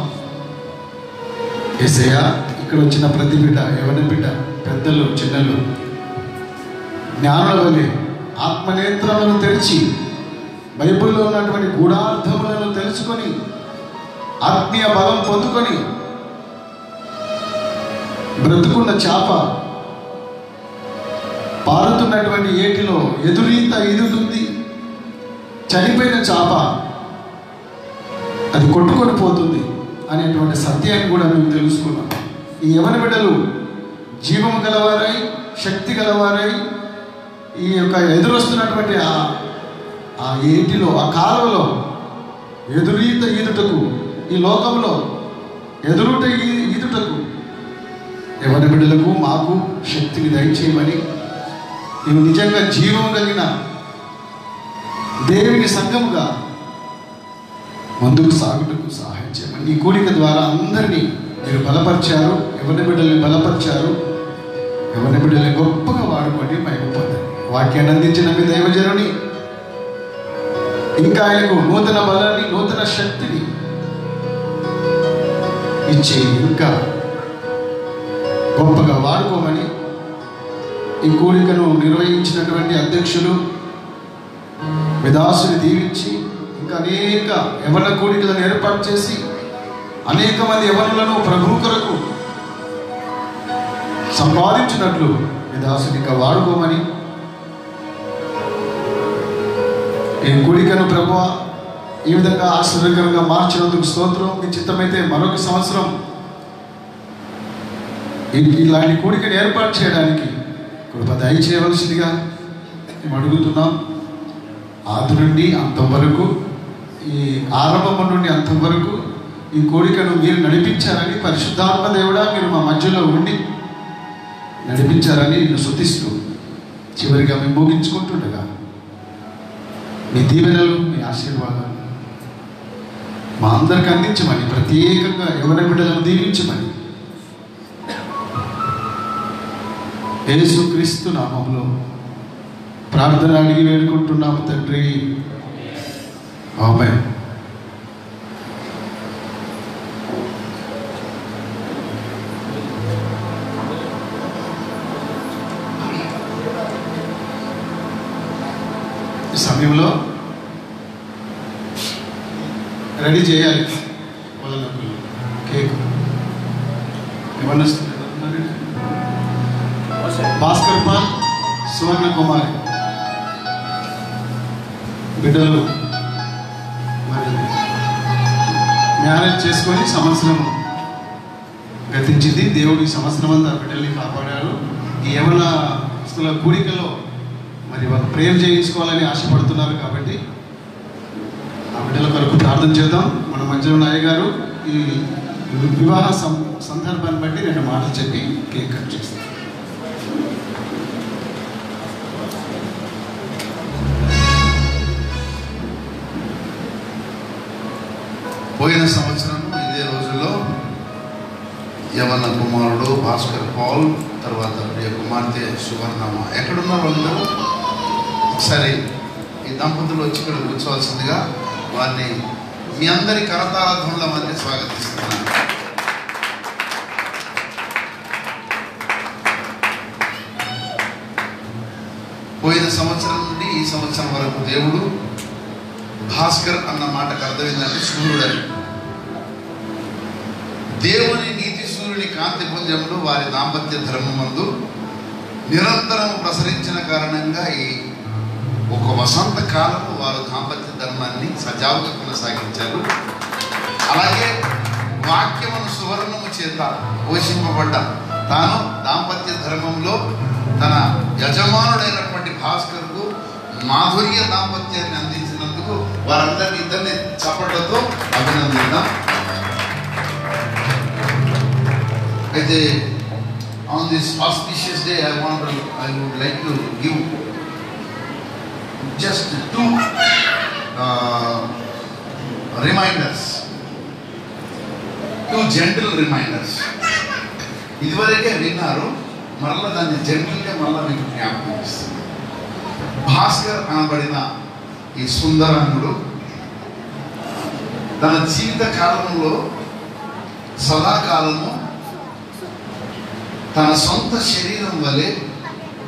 ఏసయ్య ఇక్కడ వచ్చిన ప్రతి బిడ్డ ఎవరి బిడ్డ పెద్దలు చిన్నలు జ్ఞానుల వలె ఆత్మనేత్రములను తెరిచి బైబిల్లో ఉన్నటువంటి గూఢార్థములను తెలుసుకొని ఆత్మీయ బలం పొందుకొని బ్రతుకున్న చేప పారుతున్నటువంటి ఏటిలో ఎదురీత ఈదుతుంది చనిపోయిన చాప అది కొట్టుకొని పోతుంది అనేటువంటి సత్యాన్ని కూడా మేము తెలుసుకున్నాం. ఈ యవన బిడ్డలు జీవం గలవారై శక్తి గలవారై ఈ యొక్క ఎదురొస్తున్నటువంటి ఆ ఆ ఏటిలో ఆ కాలంలో ఎదురీత ఈదుటకు ఈ లోకంలో ఎదురుట ఈ- ఈదుటకు ఎవరి బిడ్డలకు మాకు శక్తిని దయచేయమని నీవు నిజంగా జీవం కలిగిన దేవుని సంఘముగా ముందుకు సాగుటకు సహాయం చేయమని. ఈ కూడిక ద్వారా అందరినీ మీరు బలపరిచారు ఎవరిని బిడ్డల్ని బలపరిచారు ఎవరిని బిడ్డల్ని గొప్పగా వాడుకోండి మేము పొందండి వాక్యాన్ని అందించిన మీ దైవజనుని ఇంకా ఆయనకు నూతన బలాన్ని నూతన శక్తిని ఇచ్చి ఇంకా గొప్పగా వాడుకోమని ఈ కూడికను నిర్వహించినటువంటి అధ్యక్షులు విదాసుని దీవించి ఇంకా అనేక యవన కూడికలను ఏర్పాటు చేసి అనేక మంది యవనులను ప్రభు కొరకు సంపాదించినట్లు విదాసుని ఇంకా వాడుకోమని ఈ కూడికను ప్రభు ఈ విధంగా ఆశ్చర్యకరంగా మార్చినందుకు స్తోత్రం. మీ చిత్తమైతే మరొక సంవత్సరం ఈ- ఇలాంటి కూడికను ఏర్పాటు చేయడానికి కృప దయచేయవలసిందిగా మేము అడుగుతున్నాం. ఆది నుండి అంతవరకు ఈ ఆరంభం నుండి అంతం వరకు ఈ కోరికను మీరు నడిపించారని పరిశుద్ధాత్మ దేవుడా మీరు మా మధ్యలో ఉండి నడిపించారని నిన్ను శుద్ధిస్తూ చివరిగా మేము ముగించుకుంటుండగా మీ దీవెనలు మీ ఆశీర్వాదాలు మా అందరికి అందించమని ప్రత్యేకంగా ఎవరి బిడ్డలను దీవించమని యేసుక్రీస్తు నామంలో ప్రార్థన అడిగి వేడుకుంటున్నాము తండ్రి. ఆమె సమయంలో రెడీ చేయాలి. సంవత్సరం గతించింది. దేవుడు ఈ సంవత్సరం అంతా ఆ బిడ్డల్ని కాపాడారు. ఈ యవన స్థల కూడికలో మరి వాళ్ళు ప్రేయర్ చేయించుకోవాలని ఆశపడుతున్నారు కాబట్టి ఆ బిడ్డల కొరకు ప్రార్థన చేద్దాం. మన మధ్యలో నాయ గారు ఈ వివాహ సందర్భాన్ని బట్టి రెండు మాటలు చెప్పి కేక్ కట్ చేస్తాం పోయిన సంవత్సరం యవన కుమారుడు భాస్కర్ పాల్ తర్వాత కుమార్తె సువర్ణమ్మ. ఎక్కడున్నారు అందరూ ఒకసారి ఈ దంపతులు వచ్చి ఇక్కడ కూర్చోవలసిందిగా వారిని మీ అందరి కరతాళ మధ్య స్వాగతిస్తున్నాను. పోయిన సంవత్సరం నుండి ఈ సంవత్సరం వరకు దేవుడు భాస్కర్ అన్న మాటకు అర్థమైందంటే ఏంటంటే సూర్యుడని దేవుని సూర్యుని కాంతి పుంజంలో వారి దాంపత్య ధర్మమందు నిరంతరం ప్రసరించిన కారణంగా ఈ ఒక వసంత కాలము వారు దాంపత్య ధర్మాన్ని సజావుగా కొనసాగించారు. అలాగే వాక్యమును సువర్ణము చేత పోషింపబడ్డ తాను దాంపత్య ధర్మంలో తన యజమానుడైనటువంటి భాస్కర్కు మాధుర్య దాంపత్యాన్ని అందించినందుకు వారందరినీ ఇద్దరిని చప్పట్లతో అభినందిద్దాం. అయితే on this auspicious day I want I would like to give just two reminders two gentle reminders ఇదివరకే విన్నారు మరలా దాన్ని జనరల్గా మరలా మీకు జ్ఞాపకం ఇస్తుంది భాస్కర్ అనబడిన ఈ సుందరంగుడు తన జీవిత కాలంలో సదాకాలము తన సొంత శరీరం వలె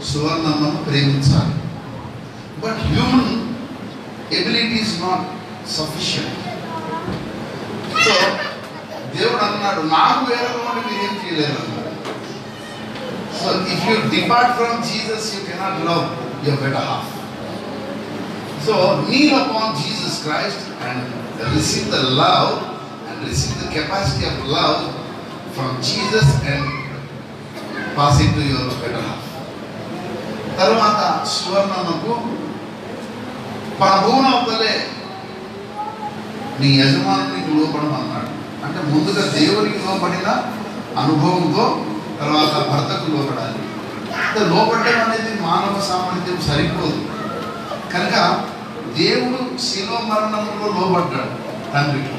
సువర్ణమ్మను ప్రేమించాలి but human ability is not sufficient so దేవుడు అన్నాడు నాకు వేరొక వాడు మీరేం చేయలేరు అన్నాడు so if you depart from Jesus you cannot love your better half so kneel upon Jesus Christ and receive the love and receive the capacity of love from Jesus and passing to your better half తర్వాత తరువాత సువర్ణమ్మకు ప్రభువునొక్కలే నీ యజమానునికి లోపడమన్నాడు అంటే ముందుగా దేవునికి లోపడిన అనుభవంతో తర్వాత భర్తకు లోపడాలి. అంటే లోపడడం అనేది మానవ సామర్థ్యం సరిపోదు. కనుక దేవుడు శిలో మరణంలో లోపడ్డాడు తండ్రికి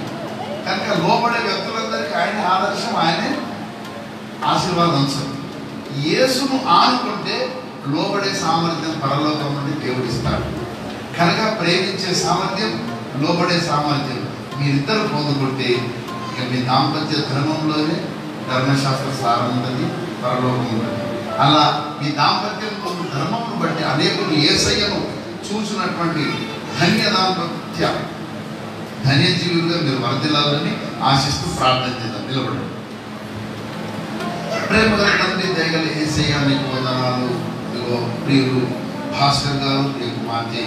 కనుక లోపడే వ్యక్తులందరికీ ఆయన ఆదర్శం ఆయనే ఆశీర్వాదంశం యేసును ఆనుకుంటే లోబడే సామర్థ్యం పరలోకం నుండి దేవుడు ఇస్తాడు కనుక ప్రేమించే సామర్థ్యం లోబడే సామర్థ్యం మీరిద్దరు పొందుకుంటే ఇక మీ దాంపత్య ధర్మంలోనే ధర్మశాస్త్ర సారం ఉందని పరలోకం ఉందని అలా మీ దాంపత్యం ధర్మమును బట్టి అనేకులు ఏసయ్యను చూసినటువంటి ధన్య దాంపత్య ధన్యజీవులుగా మీరు వరదిల్లాలని ఆశిస్తూ ప్రార్థన చేద్దాం. నిలబడండి. ప్రేమ గల తండ్రి దయగల ఏసయ్య మీకు వందనాలు. ఇదిగో ప్రియులు భాస్కర్ గారు ప్రియ కుమార్తె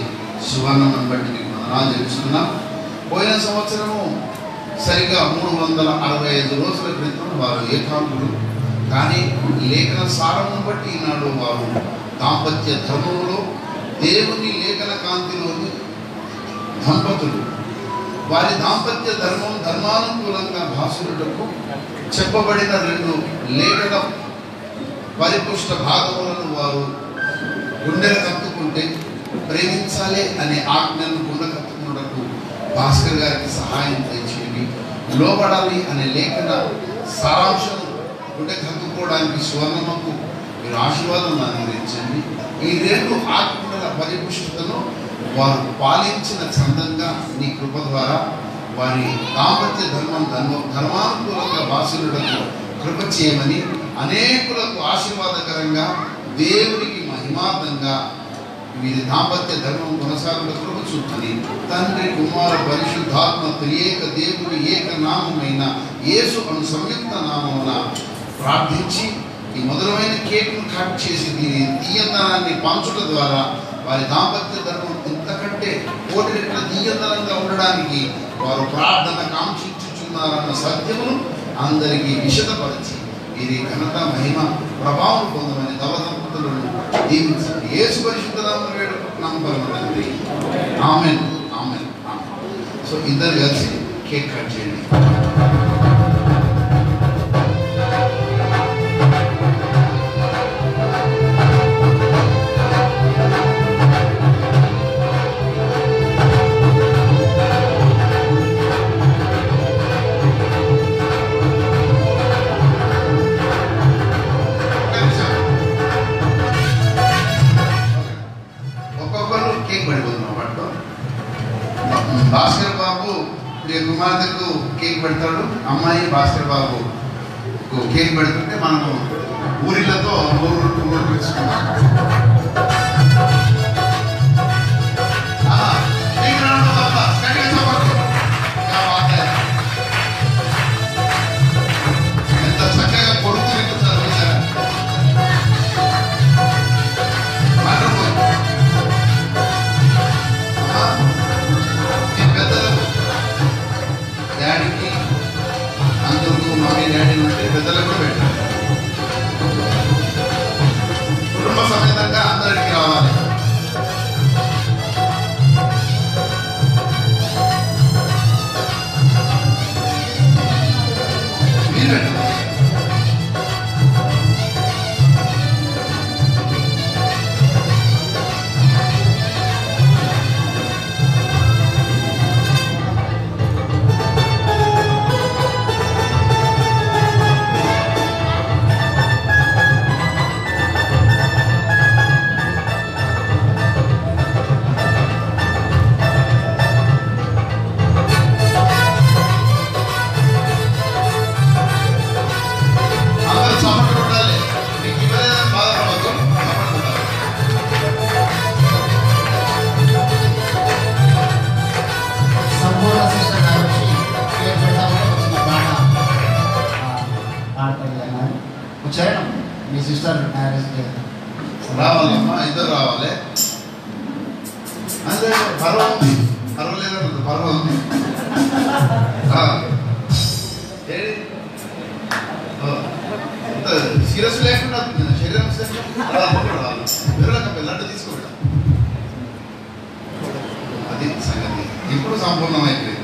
సువర్ణమని బట్టి మీకు వందనాలు తెలుస్తున్నాం పోయిన సంవత్సరము సరిగ్గా మూడు వందల అరవై ఐదు రోజుల క్రితం వారు ఏకాంతులు కానీ లేఖన సారమును బట్టి ఈనాడు వారు దాంపత్య ధర్మంలో దేవుని లేఖన కాంతిలోని దంపతులు. వారి దాంపత్య ధర్మం ధర్మానుకూలంగా భాషలకు చెప్పబడిన రెండు లేఖన పరిపుష్ట భాగములను వారు గుండెలు కత్తుకుంటే ప్రేమించాలి అనే ఆజ్ఞను గుండె కత్తుకున్నటకు భాస్కర్ గారికి సహాయం చేయండి. లోబడాలి అనే లేఖన సారాంశం గుండె కత్తుకోవడానికి సువర్ణమ్మకు మీరు ఆశీర్వాదం అనుగ్రహించండి. ఈ రెండు ఆత్మల పరిపుష్టతను వారు పాలించిన చందంగా నీ కృప ద్వారా వారి దాంపత్య ధర్మం ధర్మ ధర్మానుకూలంగా భాషలుడకు కృప చేయమని అనేకులకు ఆశీర్వాదకరంగా దేవునికి మహిమార్థంగా వీరి దాంపత్య ధర్మం కొనసాగుట కృప చూపని తండ్రి కుమార పరిశుద్ధాత్మ త్రియేక దేవుని ఏక నామమైన యేసు అను సంయుక్త నామమున ప్రార్థించి ఈ మధురమైన కేక్ను కట్ చేసి దీని తీయదనాన్ని పంచుట ద్వారా వారి దాంపత్య ధర్మం ఇంతకంటే కోటి రెట్ల దీయతరంగా ఉండడానికి వారు ప్రార్థన కాంక్షించుచున్నారన్న సత్యమును అందరికీ విషదపరిచి ఇది ఘనత మహిమ ప్రభావం పొందమని దవదంపతులను దీవించండి యేసు పరిశుద్ధనామం వేడుకుంటున్నాం పరమ తండ్రి ఆమెన్. ఆమెన్. ఆమెన్. సో ఇద్దరు కలిసి కేక్ కట్ చేయండి. భాస్కర్ బాబు కుమార్తెకు కేక్ పెడతాడు. అమ్మాయి భాస్కర్ బాబు కేక్ పెడుతుంటే మనము ఊరిలతో ఊరు ఊరు సీరియస్ లేకుండా అవుతుంది. శరీరం విరలక లడ్డు తీసుకోబెట్ట అది సంగతి. ఇప్పుడు సంపూర్ణమైపోయింది.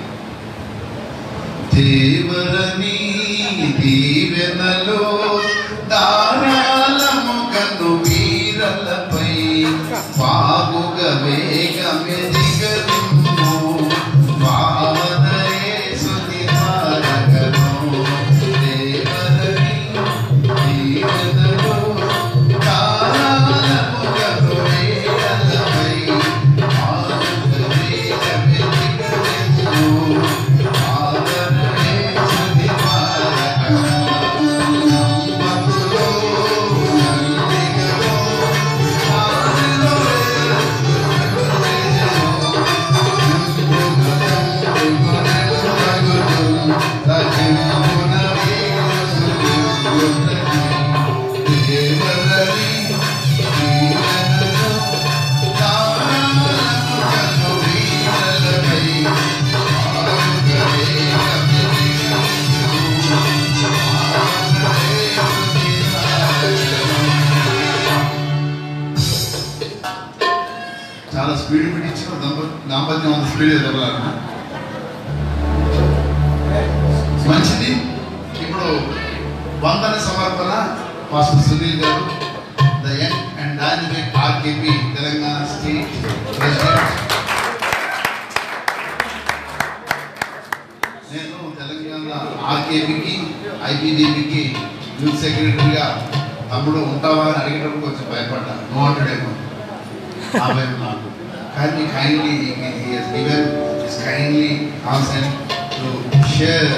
He kindly given is kindly consent to share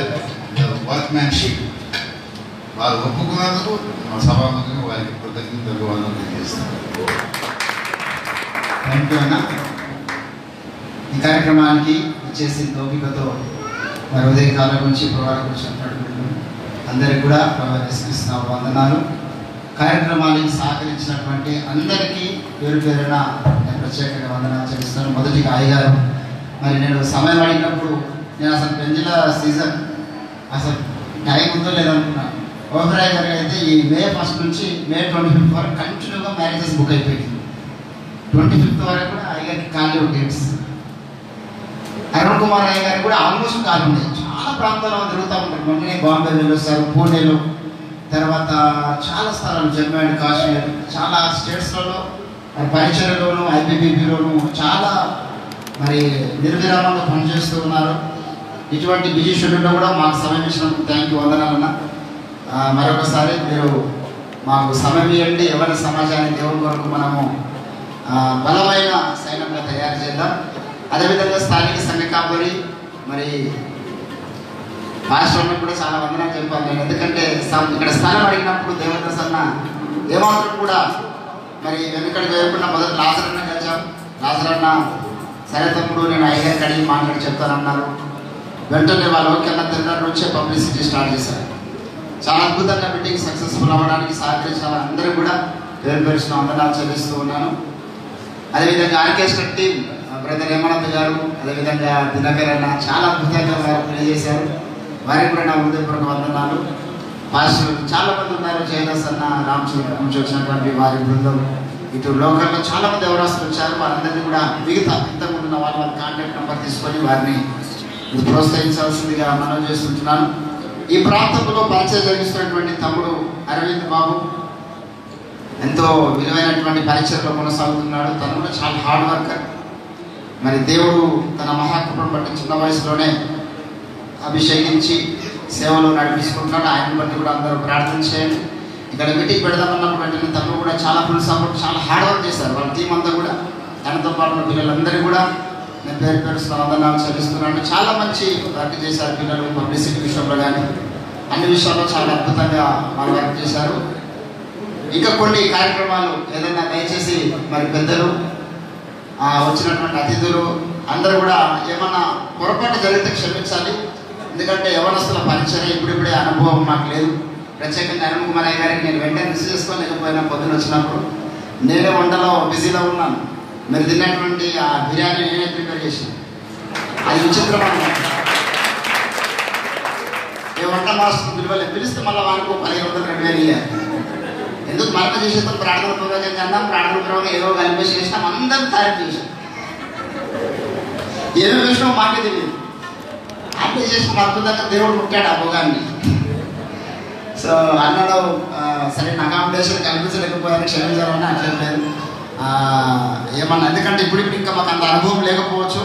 the workmanship. వారు ఒప్పుకున్నందుకు మా సభాముఖంగా వారికి కృతజ్ఞతలు వందలు తెలియజేస్తాను థ్యాంక్ యూ అన్న. ఈ కార్యక్రమానికి ఇచ్చేసి ఓపికతో మరి ఉదయకాలం నుంచి ప్రవాడ గురించి మాట్లాడుకుంటున్నాం అందరికి కూడా ప్రవేశిస్తున్న వందనాలు. కార్యక్రమానికి సహకరించినటువంటి అందరికీ పేరు పేరున ప్రత్యేకంగా వందనాలు చెల్లిస్తాను మొదటిగా అయ్యగారు మరి నేను సమయం అడిగినప్పుడు నేను అసలు పెంజిల సీజన్ అసలు టైం ఉందో లేదనుకున్నా. ఓబరాయ్ గారు అయితే ఈ మే ఫస్ట్ నుంచి మే ట్వంటీ ఫిఫ్త్ వరకు కంటిన్యూగా మ్యారేజెస్ బుక్ అయిపోయింది. ట్వంటీ ఫిఫ్త్ వరకు కూడా అయ్యగారికి ఖాళీ డేట్స్ అరుణ్ కుమార్ అయ్య గారు కూడా ఆల్మోస్ట్ ఖాళీ ఉన్నాయి చాలా ప్రాంతాల్లో తిరుగుతూ ఉంటారు. మొన్ననే బాంబే వెళ్ళొస్తారు పూణేలో. తర్వాత చాలా స్థలాలు జమ్మూ అండ్ కాశ్మీర్ చాలా స్టేట్స్లలో మరి పరిచయలోను ఐపీబీపీలోను చాలా మరి నిర్విరామంగా పనిచేస్తూ ఉన్నారు. ఇటువంటి బిజీ షెడ్యూల్లో కూడా మాకు సమయం ఇచ్చినందుకు థ్యాంక్ యూ వందనాలన్న. మరొకసారి మీరు మాకు సమయం ఇవ్వండి. ఎవరి సమాజాన్ని దేవుని కొరకు మనము బలమైన సైన్యంగా తయారు చేద్దాం. అదేవిధంగా స్థానిక సంఘ కాబోలి మరి పాస్టర్లకు కూడా చాలా వందనాలు చెప్పాలి ఎందుకంటే ఇక్కడ స్థానం అడిగినప్పుడు దేవత సన్న ఏమాత్రం కూడా మరి వెనుకడికి వేయకుండా మొదటి లాజరన్న కలిసాం లాజరన్న సరే తమ్ముడు నేను అయ్యగారికి కడిగి మాట్లాడి చెప్తానన్నారు వెంటనే వాళ్ళు ఓకేనా తిన్నటి నుంచే పబ్లిసిటీ స్టార్ట్ చేశారు. చాలా అద్భుతంగా మీటింగ్ సక్సెస్ఫుల్ అవ్వడానికి సహకరించిన అందరూ కూడా పేరు పేరుసిన వందనాలు చెల్లిస్తూ ఉన్నాను. అదేవిధంగా ఆర్కెస్ట్రా టీం బ్రదర్ హేమానంద్ గారు అదేవిధంగా దినకర్ అన్న చాలా అద్భుతంగా వారు ప్లే చేశారు వారికి కూడా నా హృదయపూర్వక వందనాలు. పాస్టర్ చాలా మంది ఉన్నారు జయదాస్ అన్న రామచంద్ర నుంచి వచ్చినటువంటి వారి బృందం. ఇటు లోకల్లో చాలా మంది ఎవరాస్తులు వచ్చారు వారందరినీ కూడా మిగతా ఇంతకుముందు ఉన్న వాళ్ళ వాళ్ళ కాంటాక్ట్ నెంబర్ తీసుకొని వారిని ప్రోత్సహించాల్సిందిగా మనం చేస్తుంటున్నాను. ఈ ప్రాంతంలో పరిచయం జరిగిస్తున్నటువంటి తమ్ముడు అరవింద్ బాబు ఎంతో విలువైనటువంటి పరిచయంలో కొనసాగుతున్నాడు. తను కూడా చాలా హార్డ్ వర్కర్ మరి దేవుడు తన మహాకృపను బట్టి చిన్న వయసులోనే అభిషేకించి సేవలు నడిపించుకుంటున్నాడు. ఆయన బట్టి కూడా అందరూ ప్రార్థన చేయండి. ఇక్కడ మీటింగ్ పెడదామన్నప్పుడు వెంటనే తమ్ముడు కూడా చాలా ఫుల్ సపోర్ట్ చాలా హార్డ్ వర్క్ చేశారు. వాళ్ళ టీం అంతా కూడా దానితో పాటు ఉన్న పిల్లలందరూ కూడా నేను పేరు పేరు వందనాలు చెల్లిస్తున్నాను. చాలా మంచి వర్క్ చేశారు పిల్లలు పబ్లిసిటీ విషయంలో కానీ అన్ని విషయాల్లో చాలా అద్భుతంగా వాళ్ళు వర్క్ చేశారు. ఇంకా కొన్ని కార్యక్రమాలు ఏదైనా దయచేసి మరి పెద్దలు వచ్చినటువంటి అతిథులు అందరూ కూడా ఏమన్నా పొరపాటు జరిగితే క్షమించాలి. ఎందుకంటే యవనస్తుల పరిచయం ఇప్పుడిప్పుడే అనుభవం నాకు లేదు. ప్రత్యేకంగా అరుణ్ కుమార్ అయ్య గారికి నేను వెంటనే రిసీవ్ చేసుకోలేకపోయినా పొద్దున వచ్చినప్పుడు నేనే వంటలో బిజీలో ఉన్నాను. మీరు తిన్నటువంటి ఆ బిర్యానీ నేనే ప్రిపేర్ చేసాను అది విచిత్రం అన్నమాట ఏ వంట మాస్టర్ పిలవలే పిలిస్తే మళ్ళీ వారికి పదిహేను వందలు రెండు వేలు ఇయ్యాలి. ఎందుకు మరణ చేసేస్తాం ప్రార్థన పూర్వకం చేద్దాం ప్రార్థన పూర్వకం ఏదో కలిపేసి చేసినాం అందరం తయారు చేసాం ఏమేమి వేసినామో మాకే తెలియదు. అంటే చేసిన అద్భుతంగా దేవుడు ముట్టాడు ఆ భోగాన్ని. సో అన్నాడు సరే నా అకామిడేషన్ కల్పించలేకపోయాను క్షమించాలని అట్లేదు లేదు ఏమన్నా ఎందుకంటే ఇప్పుడు ఇప్పుడు ఇంకా మాకు అంత అనుభవం లేకపోవచ్చు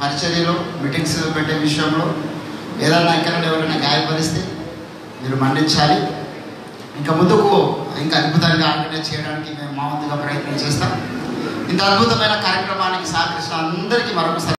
పరిచర్యలో మీటింగ్స్ పెట్టే విషయంలో. ఏదైనా ఎక్కడ ఎవరైనా గాయపరిస్తే మీరు మన్నించాలి. ఇంకా ముందుకు ఇంకా అద్భుతంగా ఆర్గనైజ్ చేయడానికి మేము మా వంతుగా ప్రయత్నం చేస్తాం. ఇంత అద్భుతమైన కార్యక్రమానికి సహకరిస్తున్న అందరికీ మరొకసారి